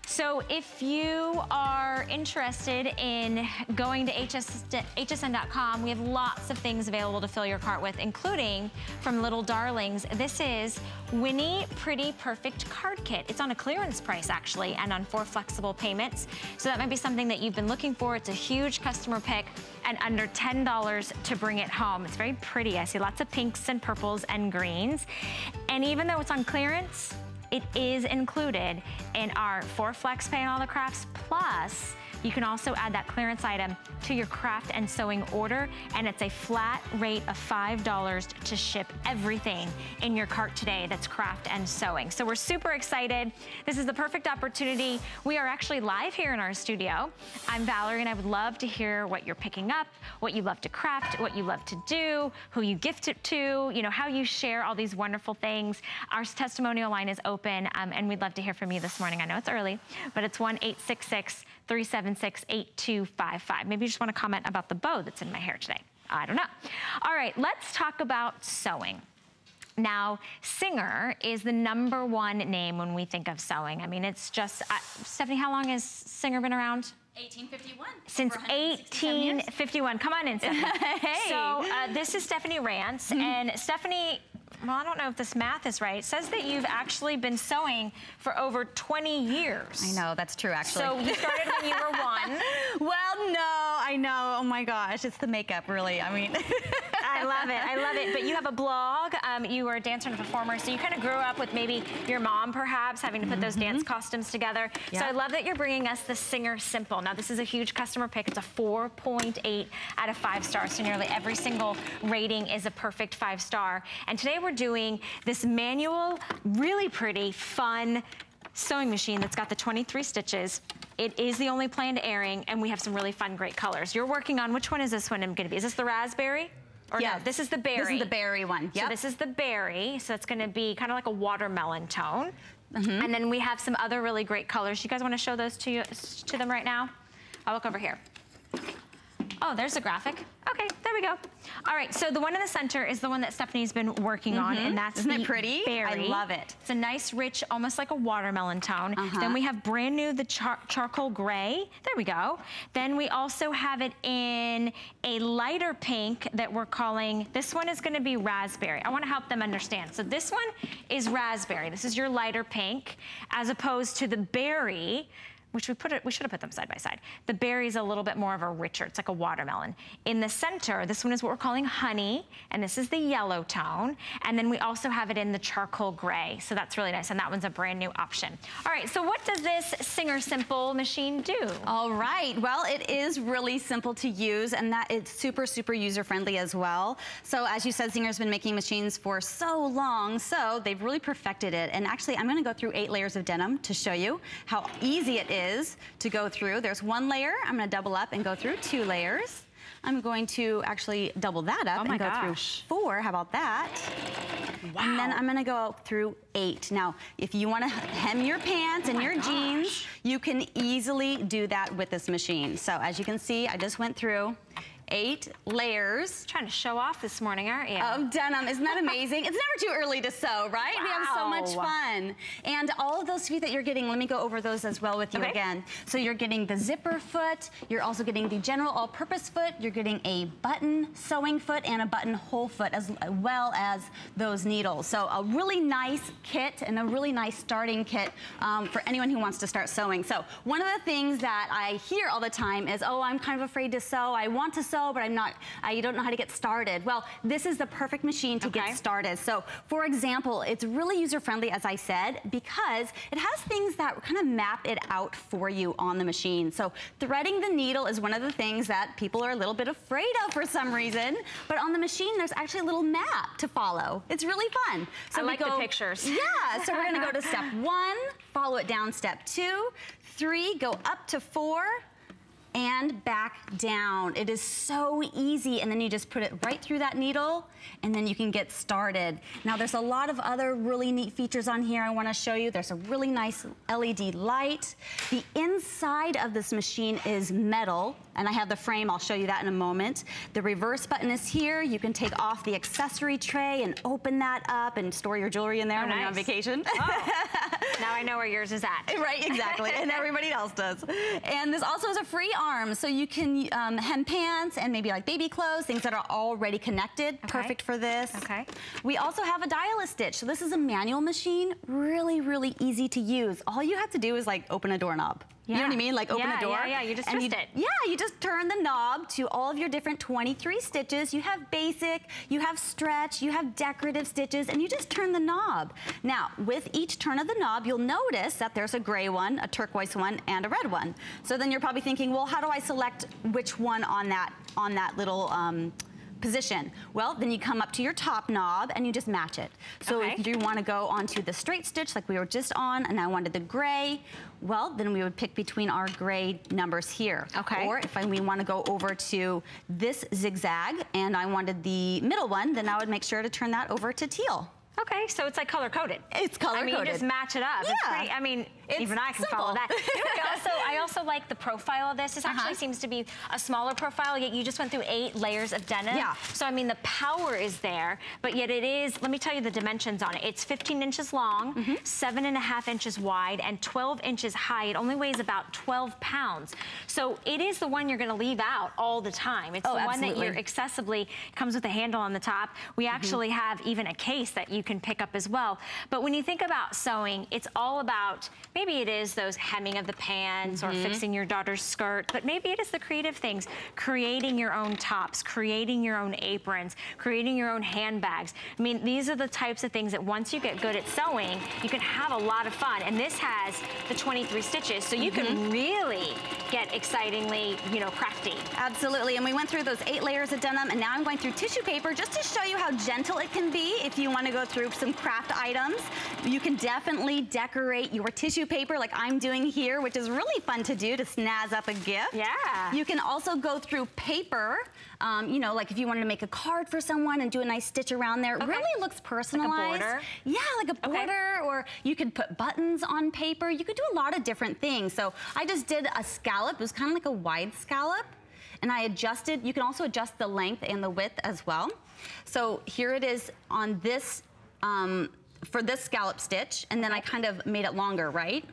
So if you are interested in going to HS, hsn.com, we have lots of things available to fill your cart with, including from Little Darlings. This is Winnie Pretty Perfect Card Kit. It's on a clearance price, actually, and on four flexible payments. So that might be something that you've been looking for. It's a huge customer pick and under $10 to bring it home. It's very pretty. I see lots of pinks and purples and greens. And even though it's on clearance, it is included in our four flex pay and all the crafts plus you can also add that clearance item to your craft and sewing order and it's a flat rate of $5 to ship everything in your cart today that's craft and sewing. So we're super excited. This is the perfect opportunity. We are actually live here in our studio. I'm Valerie and I would love to hear what you're picking up, what you love to craft, what you love to do, who you gift it to, you know, how you share all these wonderful things. Our testimonial line is open um, and we'd love to hear from you this morning. I know it's early, but it's 1-866 376 8255. Maybe you just want to comment about the bow that's in my hair today. I don't know. All right, let's talk about sewing. Now, Singer is the number one name when we think of sewing. I mean, it's just, uh, Stephanie, how long has Singer been around? 1851. Since Over 167 years. 1851. Come on in, Stephanie. [laughs] Hey. So uh, this is Stephanie Rance, [laughs] and Stephanie, well, I don't know if this math is right. It says that you've actually been sewing for over 20 years. I know, that's true actually. So you started when you were [laughs] one. well, no, I know. Oh my gosh, it's the makeup, really. I mean, [laughs] I love it. I love it. But you have a blog. Um, you were a dancer and a performer, so you kind of grew up with maybe your mom, perhaps, having to put those dance costumes together. So I love that you're bringing us the Singer Simple. Now, this is a huge customer pick. It's a 4.8 out of five stars. So nearly every single rating is a perfect five star. And today we're doing this manual, really pretty, fun sewing machine that's got the 23 stitches. It is the only planned airing, and we have some really fun, great colors. You're working on, which one is this one I'm going to be? Is this the raspberry? Or Yeah. no, this is the berry. This is the berry one, So this is the berry. So it's gonna be kind of like a watermelon tone. Mm-hmm. And then we have some other really great colors. You guys wanna show those to you to them right now? I'll look over here. Oh, there's a graphic. Okay, there we go. All right, so the one in the center is the one that Stephanie's been working on, and that's Mm-hmm. Isn't the it pretty? Berry. I love it. It's a nice, rich, almost like a watermelon tone. Uh-huh. Then we have brand new, the char charcoal gray. There we go. Then we also have it in a lighter pink that we're calling, this one is gonna be raspberry. I wanna help them understand. So this one is raspberry. This is your lighter pink, as opposed to the berry, which we put it, we should have put them side by side. The berry's a little bit more of a richer, it's like a watermelon. In the center, this one is what we're calling honey, and this is the yellow tone. And then we also have it in the charcoal gray. So that's really nice, and that one's a brand new option. All right, so what does this Singer Simple machine do? All right, well, it is really simple to use and that it's super, super user-friendly as well. So as you said, Singer's been making machines for so long, so they've really perfected it. And actually, I'm gonna go through eight layers of denim to show you how easy it is to go through. There's one layer, I'm gonna double up and go through two layers. I'm going to actually double that up Oh and go gosh. through four. How about that? And then I'm gonna go through eight. Now, if you wanna hem your pants and your jeans, you can easily do that with this machine. So as you can see, I just went through eight layers Trying to show off this morning, aren't you? of denim. Isn't that amazing? it's never too early to sew, right? We have so much fun. And all of those feet that you're getting, let me go over those as well with you Okay. again. So you're getting the zipper foot, you're also getting the general all-purpose foot, you're getting a button sewing foot and a button hole foot as well as those needles. So a really nice kit and a really nice starting kit um, for anyone who wants to start sewing. So one of the things that I hear all the time is, oh, I'm kind of afraid to sew. I want to sew, but I'm not, I don't know how to get started. Well, this is the perfect machine to Okay. get started. So for example, it's really user-friendly, as I said, because it has things that kind of map it out for you on the machine. So threading the needle is one of the things that people are a little bit afraid of for some reason, but on the machine, there's actually a little map to follow. It's really fun. So I like the pictures. [laughs] Yeah, so we're gonna go to step [laughs] one, follow it down step two, three, go up to four, and back down. It is so easy, and then you just put it right through that needle, and then you can get started. Now, there's a lot of other really neat features on here I wanna show you. There's a really nice LED light. The inside of this machine is metal, and I have the frame, I'll show you that in a moment. The reverse button is here. You can take off the accessory tray and open that up and store your jewelry in there Oh, when you're on nice. vacation. [laughs] now I know where yours is at. [laughs] Right, exactly, and everybody else does. And this also has a free arm, so you can um, hem pants and maybe like baby clothes, things that are already connected. Perfect for this. Okay. We also have a dial-a stitch. So this is a manual machine, really, really easy to use. All you have to do is like open a doorknob. You know what I mean? Like open Yeah, a door. yeah, yeah, you just and twist it. Yeah, you just turn the knob to all of your different 23 stitches. You have basic, you have stretch, you have decorative stitches, and you just turn the knob. Now, with each turn of the knob, you'll notice that there's a gray one, a turquoise one, and a red one. So then you're probably thinking, well, how do I select which one on that, on that little, um, position. Well, then you come up to your top knob and you just match it. So Okay. if you want to go onto the straight stitch like we were just on and I wanted the gray, well, then we would pick between our gray numbers here. Okay. Or if I, we want to go over to this zigzag and I wanted the middle one, then I would make sure to turn that over to teal. Okay, so it's like color coded. It's color coded. I mean, you just match it up. It's Yeah. pretty, I mean, It's even I can follow that. You know, I also, I also like the profile of this. This actually Uh-huh. seems to be a smaller profile, yet you just went through eight layers of denim. Yeah. So, I mean, the power is there, but yet it is, let me tell you the dimensions on it. It's 15 inches long, Mm-hmm. seven and a half inches wide, and 12 inches high. It only weighs about 12 pounds. So it is the one you're gonna leave out all the time. It's Oh, the one that you're accessibly, comes with a handle on the top. We Mm-hmm. actually have even a case that you can pick up as well. But when you think about sewing, it's all about, maybe it is those hemming of the pants Mm-hmm. or fixing your daughter's skirt, but maybe it is the creative things, creating your own tops, creating your own aprons, creating your own handbags. I mean, these are the types of things that once you get good at sewing, you can have a lot of fun. And this has the 23 stitches, so you Mm-hmm. can really get excitingly, you know, crafty. Absolutely, and we went through those eight layers of denim, and now I'm going through tissue paper just to show you how gentle it can be if you want to go through some craft items. You can definitely decorate your tissue paper like I'm doing here, which is really fun to do to snazz up a gift. Yeah. You can also go through paper, um, you know, like if you wanted to make a card for someone and do a nice stitch around there. It Okay. really looks personalized. border? Yeah, like a Okay. border, or you could put buttons on paper. You could do a lot of different things. So I just did a scallop. It was kind of like a wide scallop. And I adjusted, you can also adjust the length and the width as well. So here it is on this, um, for this scallop stitch, and then I kind of made it longer, right?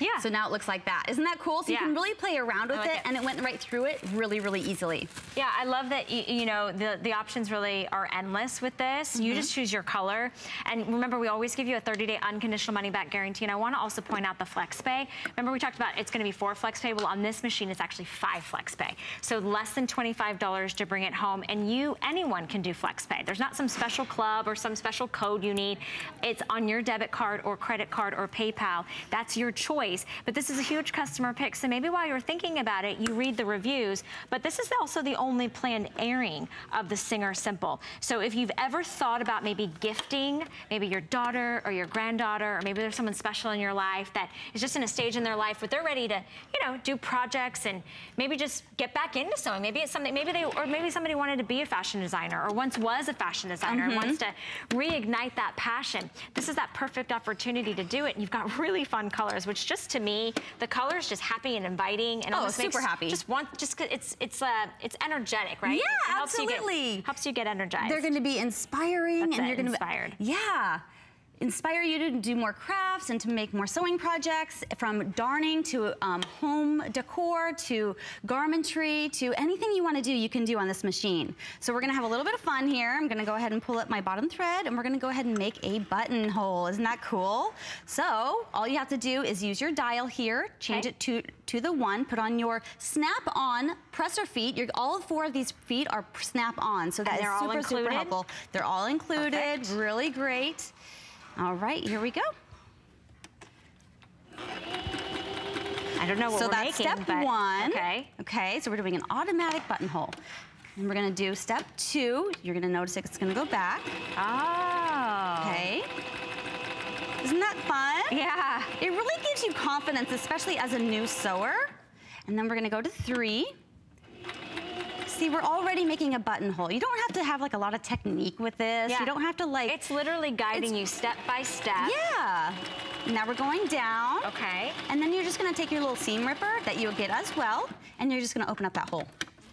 Yeah. So now it looks like that. Isn't that cool? So Yeah. you can really play around with like it, it. and it went right through it really, really easily. Yeah, I love that, you, know, the, the options really are endless with this. You Mm-hmm. just choose your color. And remember, we always give you a 30-day unconditional money-back guarantee. And I want to also point out the FlexPay. Remember, we talked about it's going to be four FlexPay. Well, on this machine, it's actually five FlexPay. So less than $25 to bring it home. And you, anyone can do FlexPay. There's not some special club or some special code you need. It's on your debit card or credit card or PayPal. That's your choice. But this is a huge customer pick. So maybe while you're thinking about it, you read the reviews. But this is also the only planned airing of the Singer Simple. So if you've ever thought about maybe gifting, maybe your daughter or your granddaughter, or maybe there's someone special in your life that is just in a stage in their life where they're ready to, you know, do projects and maybe just get back into sewing. Maybe it's something, maybe they, or maybe somebody wanted to be a fashion designer or once was a fashion designer and wants mm-hmm. to reignite that passion. This is that perfect opportunity to do it. And you've got really fun colors, which just to me, the color's just happy and inviting and Oh, almost super makes- happy. Just want, just it's it's uh it's energetic, right? Yeah, It helps You absolutely. get, helps you get energized. They're going to be inspiring, That's and it, you're going to be inspired. Yeah. Inspire you to do more crafts and to make more sewing projects from darning to um, home decor to garmentry to anything you want to do, you can do on this machine. So we're going to have a little bit of fun here. I'm going to go ahead and pull up my bottom thread and we're going to go ahead and make a buttonhole. Isn't that cool? So all you have to do is use your dial here, change Okay. it to, to the one, put on your snap-on presser feet. Your, all four of these feet are snap-on, so that all super, super included? helpful. They're all included, Perfect. really great. All right, here we go. I don't know what so we're that's making, step but- one. Okay. Okay, so we're doing an automatic buttonhole. And we're gonna do step two. You're gonna notice it's gonna go back. Oh. Okay. Isn't that fun? Yeah. It really gives you confidence, especially as a new sewer. And then we're gonna go to three. See, we're already making a buttonhole. You don't have to have like a lot of technique with this. Yeah. You don't have to like. It's literally guiding you step by step. Yeah. Now we're going down. Okay. And then you're just gonna take your little seam ripper that you'll get as well, and you're just gonna open up that hole.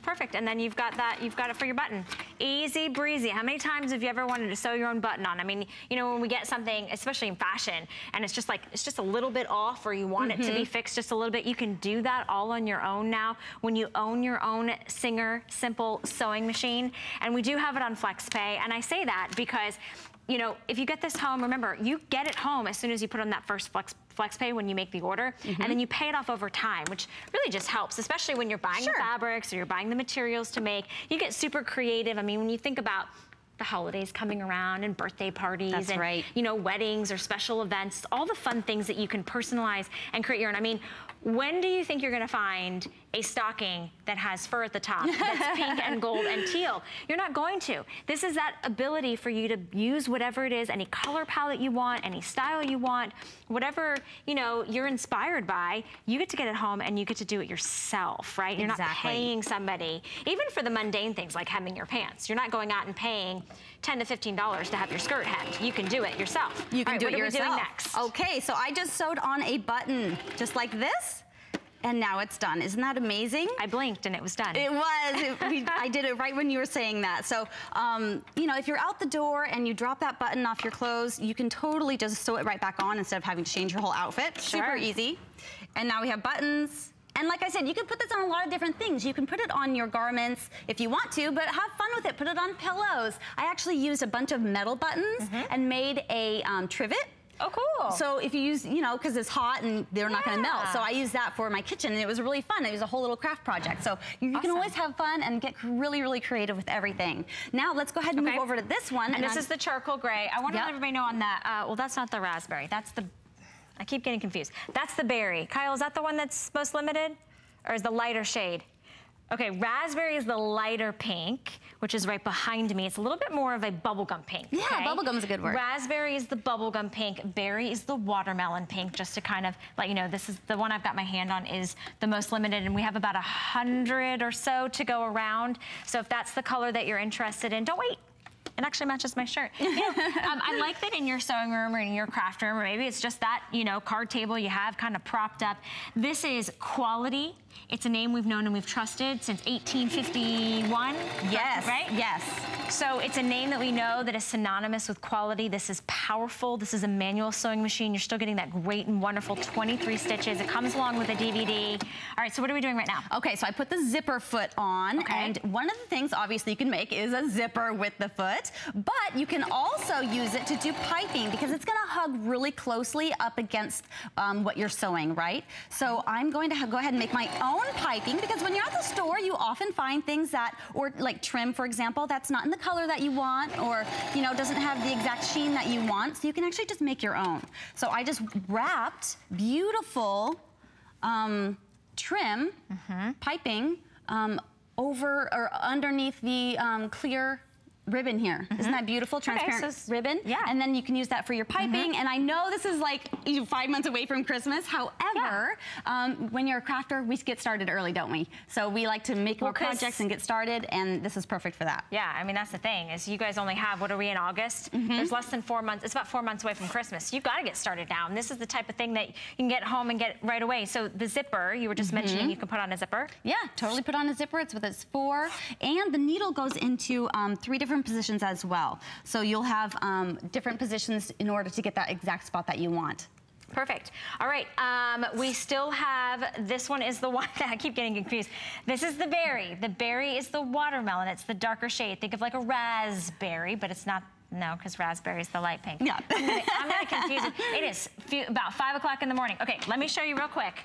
Perfect. And then you've got that, you've got it for your button. Easy breezy. How many times have you ever wanted to sew your own button on? I mean, you know, when we get something, especially in fashion, and it's just like, it's just a little bit off or you want it to Mm-hmm. be fixed just a little bit, you can do that all on your own now when you own your own Singer Simple sewing machine. And we do have it on FlexPay. And I say that because you know, if you get this home, remember, you get it home as soon as you put on that first Flex FlexPay when you make the order, Mm-hmm. and then you pay it off over time, which really just helps, especially when you're buying Sure. the fabrics or you're buying the materials to make. You get super creative. I mean, when you think about the holidays coming around and birthday parties That's and right. you know weddings or special events all the fun things that you can personalize and create your own i mean when do you think you're going to find a stocking that has fur at the top [laughs] that's pink and gold and teal. You're not going to. This is that ability for you to use whatever it is any color palette you want any style you want whatever you know you're inspired by you get to get it home and you get to do it yourself right? You're not paying somebody even for the mundane things like hemming your pants. You're not going out and paying 10 to 15 dollars to have your skirt hemmed. You can do it yourself. You can right, do what it yourself. we doing next? Okay, so I just sewed on a button just like this, and now it's done. Isn't that amazing? i blinked and it was done It was. It, we, [laughs] I did it right when you were saying that. So, um, you know, if you're out the door and you drop that button off your clothes, you can totally just sew it right back on instead of having to change your whole outfit. Sure. Super easy. And now we have buttons. And like I said, you can put this on a lot of different things. You can put it on your garments if you want to, but have fun with it. Put it on pillows. I actually used a bunch of metal buttons and made a um, trivet. Oh cool So if you use, you know, because it's hot and they're not going to melt. So I used that for my kitchen and it was really fun. It was a whole little craft project. So you can always have fun and get really, really creative with everything. Now let's go ahead and Okay. move over to this one. and this I'm- is the charcoal gray i want to Yep. let everybody know on that uh, well that's not the raspberry that's the i keep getting confused that's the berry kyle is that the one that's most limited or is the lighter shade Okay, raspberry is the lighter pink, which is right behind me. It's a little bit more of a bubblegum pink. Yeah, okay? bubblegum's a good word. Raspberry is the bubblegum pink. Berry is the watermelon pink, just to kind of let you know, this is the one I've got my hand on is the most limited, and we have about a hundred or so to go around. So if that's the color that you're interested in, don't wait. It actually matches my shirt. [laughs] You know, um, I like that in your sewing room or in your craft room, or maybe it's just that, you know, card table you have kind of propped up. This is quality. It's a name we've known and we've trusted since 1851. Yes. Right? Yes. So it's a name that we know that is synonymous with quality. This is powerful. This is a manual sewing machine. You're still getting that great and wonderful 23 stitches. It comes along with a DVD. All right, so what are we doing right now? Okay, so I put the zipper foot on, Okay. and one of the things obviously you can make is a zipper with the foot, but you can also use it to do piping because it's gonna hug really closely up against um, what you're sewing, right? So I'm going to go ahead and make my own piping because when you're at the store, you often find things that, or like trim, for example, that's not in the color that you want, or you know doesn't have the exact sheen that you want. So you can actually just make your own. So I just wrapped beautiful um, trim piping um, over or underneath the um, clear ribbon here. not that beautiful, transparent so ribbon? yeah. And then you can use that for your piping. And I know this is like five months away from Christmas. However, um, when you're a crafter, we get started early, don't we? So we like to make Well, more 'cause- projects and get started, and this is perfect for that. Yeah, I mean, that's the thing is you guys only have, what are we in August? There's less than four months. It's about four months away from Christmas. You've got to get started now. And this is the type of thing that you can get home and get right away. So the zipper, you were just mentioning you can put on a zipper. Yeah, totally put on a zipper. It's with its four. And the needle goes into um, three different positions as well. So you'll have um, different positions in order to get that exact spot that you want. Perfect. All right, um, we still have, this one is the [laughs] one that I keep getting confused. This is the berry. The berry is the watermelon. It's the darker shade. Think of like a raspberry, but it's not, no, because raspberry is the light pink. Yeah. I'm I'm gonna confuse it. It is few, about five o'clock in the morning. Okay, let me show you real quick.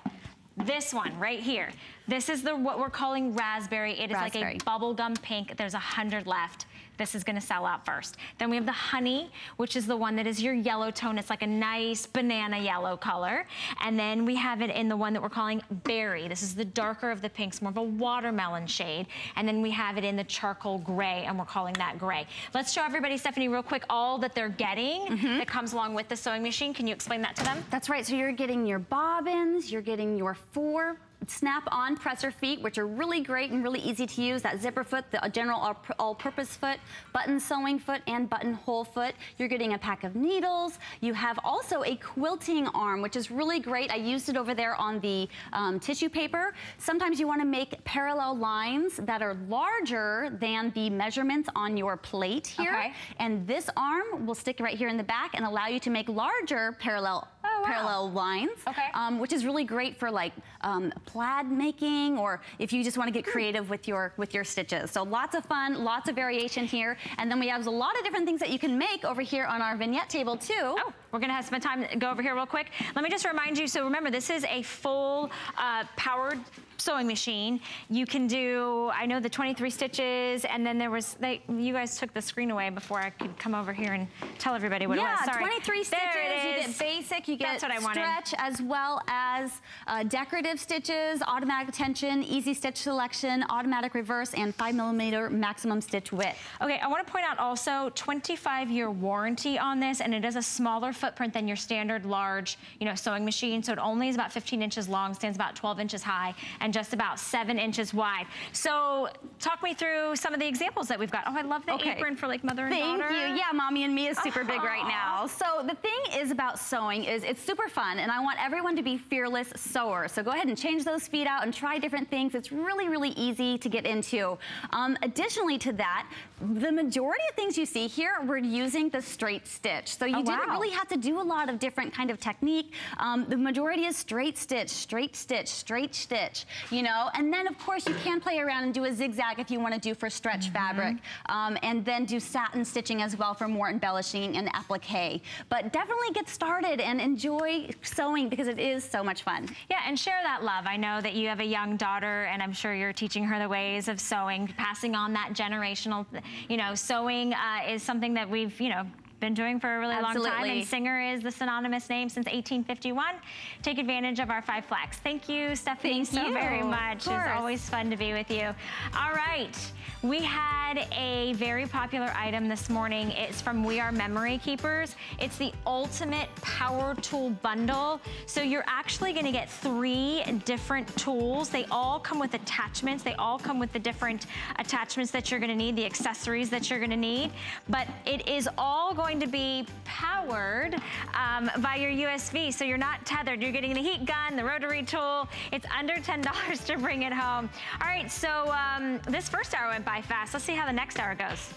This one right here. This is the what we're calling raspberry. It is Raspberry. like a bubblegum pink. There's a hundred left. This is gonna sell out first. Then we have the honey, which is the one that is your yellow tone. It's like a nice banana yellow color. And then we have it in the one that we're calling berry. This is the darker of the pinks, more of a watermelon shade. And then we have it in the charcoal gray, and we're calling that gray. Let's show everybody, Stephanie, real quick, all that they're getting Mm-hmm. that comes along with the sewing machine. Can you explain that to them? That's right. So you're getting your bobbins, you're getting your four snap-on presser feet, which are really great and really easy to use. That zipper foot, the general all- all-purpose foot, button sewing foot, and buttonhole foot. You're getting a pack of needles. You have also a quilting arm, which is really great. I used it over there on the um, tissue paper. Sometimes you want to make parallel lines that are larger than the measurements on your plate here. Okay. And this arm will stick right here in the back and allow you to make larger parallel wow. parallel lines, Okay. um, which is really great for like um, plaid making or if you just want to get creative with your with your stitches. So lots of fun, lots of variation here, and then we have a lot of different things that you can make over here on our vignette table too. Oh, we're gonna have some time to go over here real quick. Let me just remind you, so remember, this is a full uh, powered sewing machine. You can do, I know the 23 stitches, and then there was, they, you guys took the screen away before I could come over here and tell everybody what yeah, it was. Sorry. 23 stitches. You get basic, you get That's what I wanted. stretch, as well as uh, decorative stitches, automatic tension, easy stitch selection, automatic reverse, and five millimeter maximum stitch width. Okay, I want to point out also 25 year warranty on this, and it is a smaller footprint than your standard large, you know, sewing machine. So it only is about 15 inches long, stands about 12 inches high, and just about seven inches wide. So talk me through some of the examples that we've got. Oh, I love the Okay. apron for like mother and Thank daughter. you. Yeah, mommy and me is super big right now. So the thing is about sewing is it's super fun, and I want everyone to be fearless sewers. So go ahead and change those feet out and try different things. It's really, really easy to get into. Um, additionally to that, the majority of things you see here, we're using the straight stitch. So you Oh, didn't really have to do a lot of different kind of technique. Um, the majority is straight stitch, straight stitch, straight stitch, you know? And then of course you can play around and do a zigzag if you wanna do for stretch Mm-hmm. fabric. Um, and then do satin stitching as well for more embellishing and applique. But definitely get started and enjoy sewing because it is so much fun. Yeah, and share that love. I know that you have a young daughter, and I'm sure you're teaching her the ways of sewing, passing on that generational, you know, sewing uh, is something that we've, you know, been doing for a really long time. And Singer is the synonymous name since 1851. Take advantage of our five flex. Thank you, Stephanie, Thank so you. very much. It's always fun to be with you. All right. We had a very popular item this morning. It's from We R Memory Keepers. It's the ultimate power tool bundle. So you're actually gonna get three different tools. They all come with attachments. They all come with the different attachments that you're gonna need, the accessories that you're gonna need. But it is all going to be powered um, by your USB. So you're not tethered. You're getting the heat gun, the rotary tool. It's under $10 [laughs] to bring it home. All right, so um, this first hour went by fast. Let's see how the next hour goes.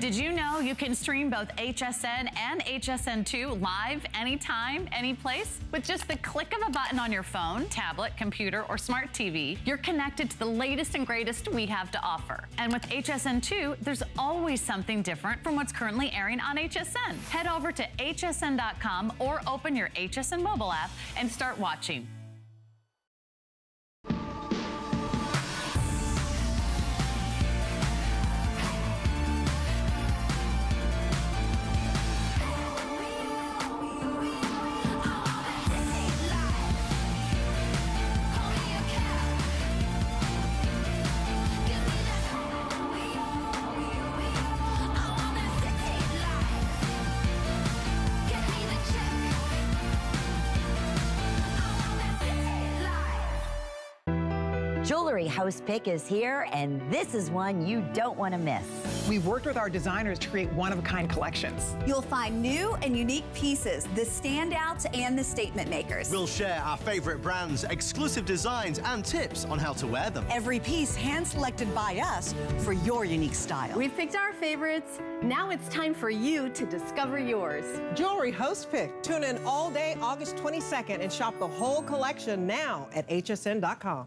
Did you know you can stream both HSN and HSN2 live anytime, any place? With just the click of a button on your phone, tablet, computer, or smart TV, you're connected to the latest and greatest we have to offer. And with HSN2, there's always something different from what's currently airing on HSN. Head over to hsn.com or open your HSN mobile app and start watching. Host Pick is here, and this is one you don't want to miss. We've worked with our designers to create one-of-a-kind collections. You'll find new and unique pieces, the standouts and the statement makers. We'll share our favorite brands, exclusive designs, and tips on how to wear them. Every piece hand-selected by us for your unique style. We've picked our favorites. Now it's time for you to discover yours. Jewelry Host Pick. Tune in all day August 22nd and shop the whole collection now at hsn.com.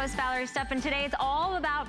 Host Valerie Stup, and today it's all about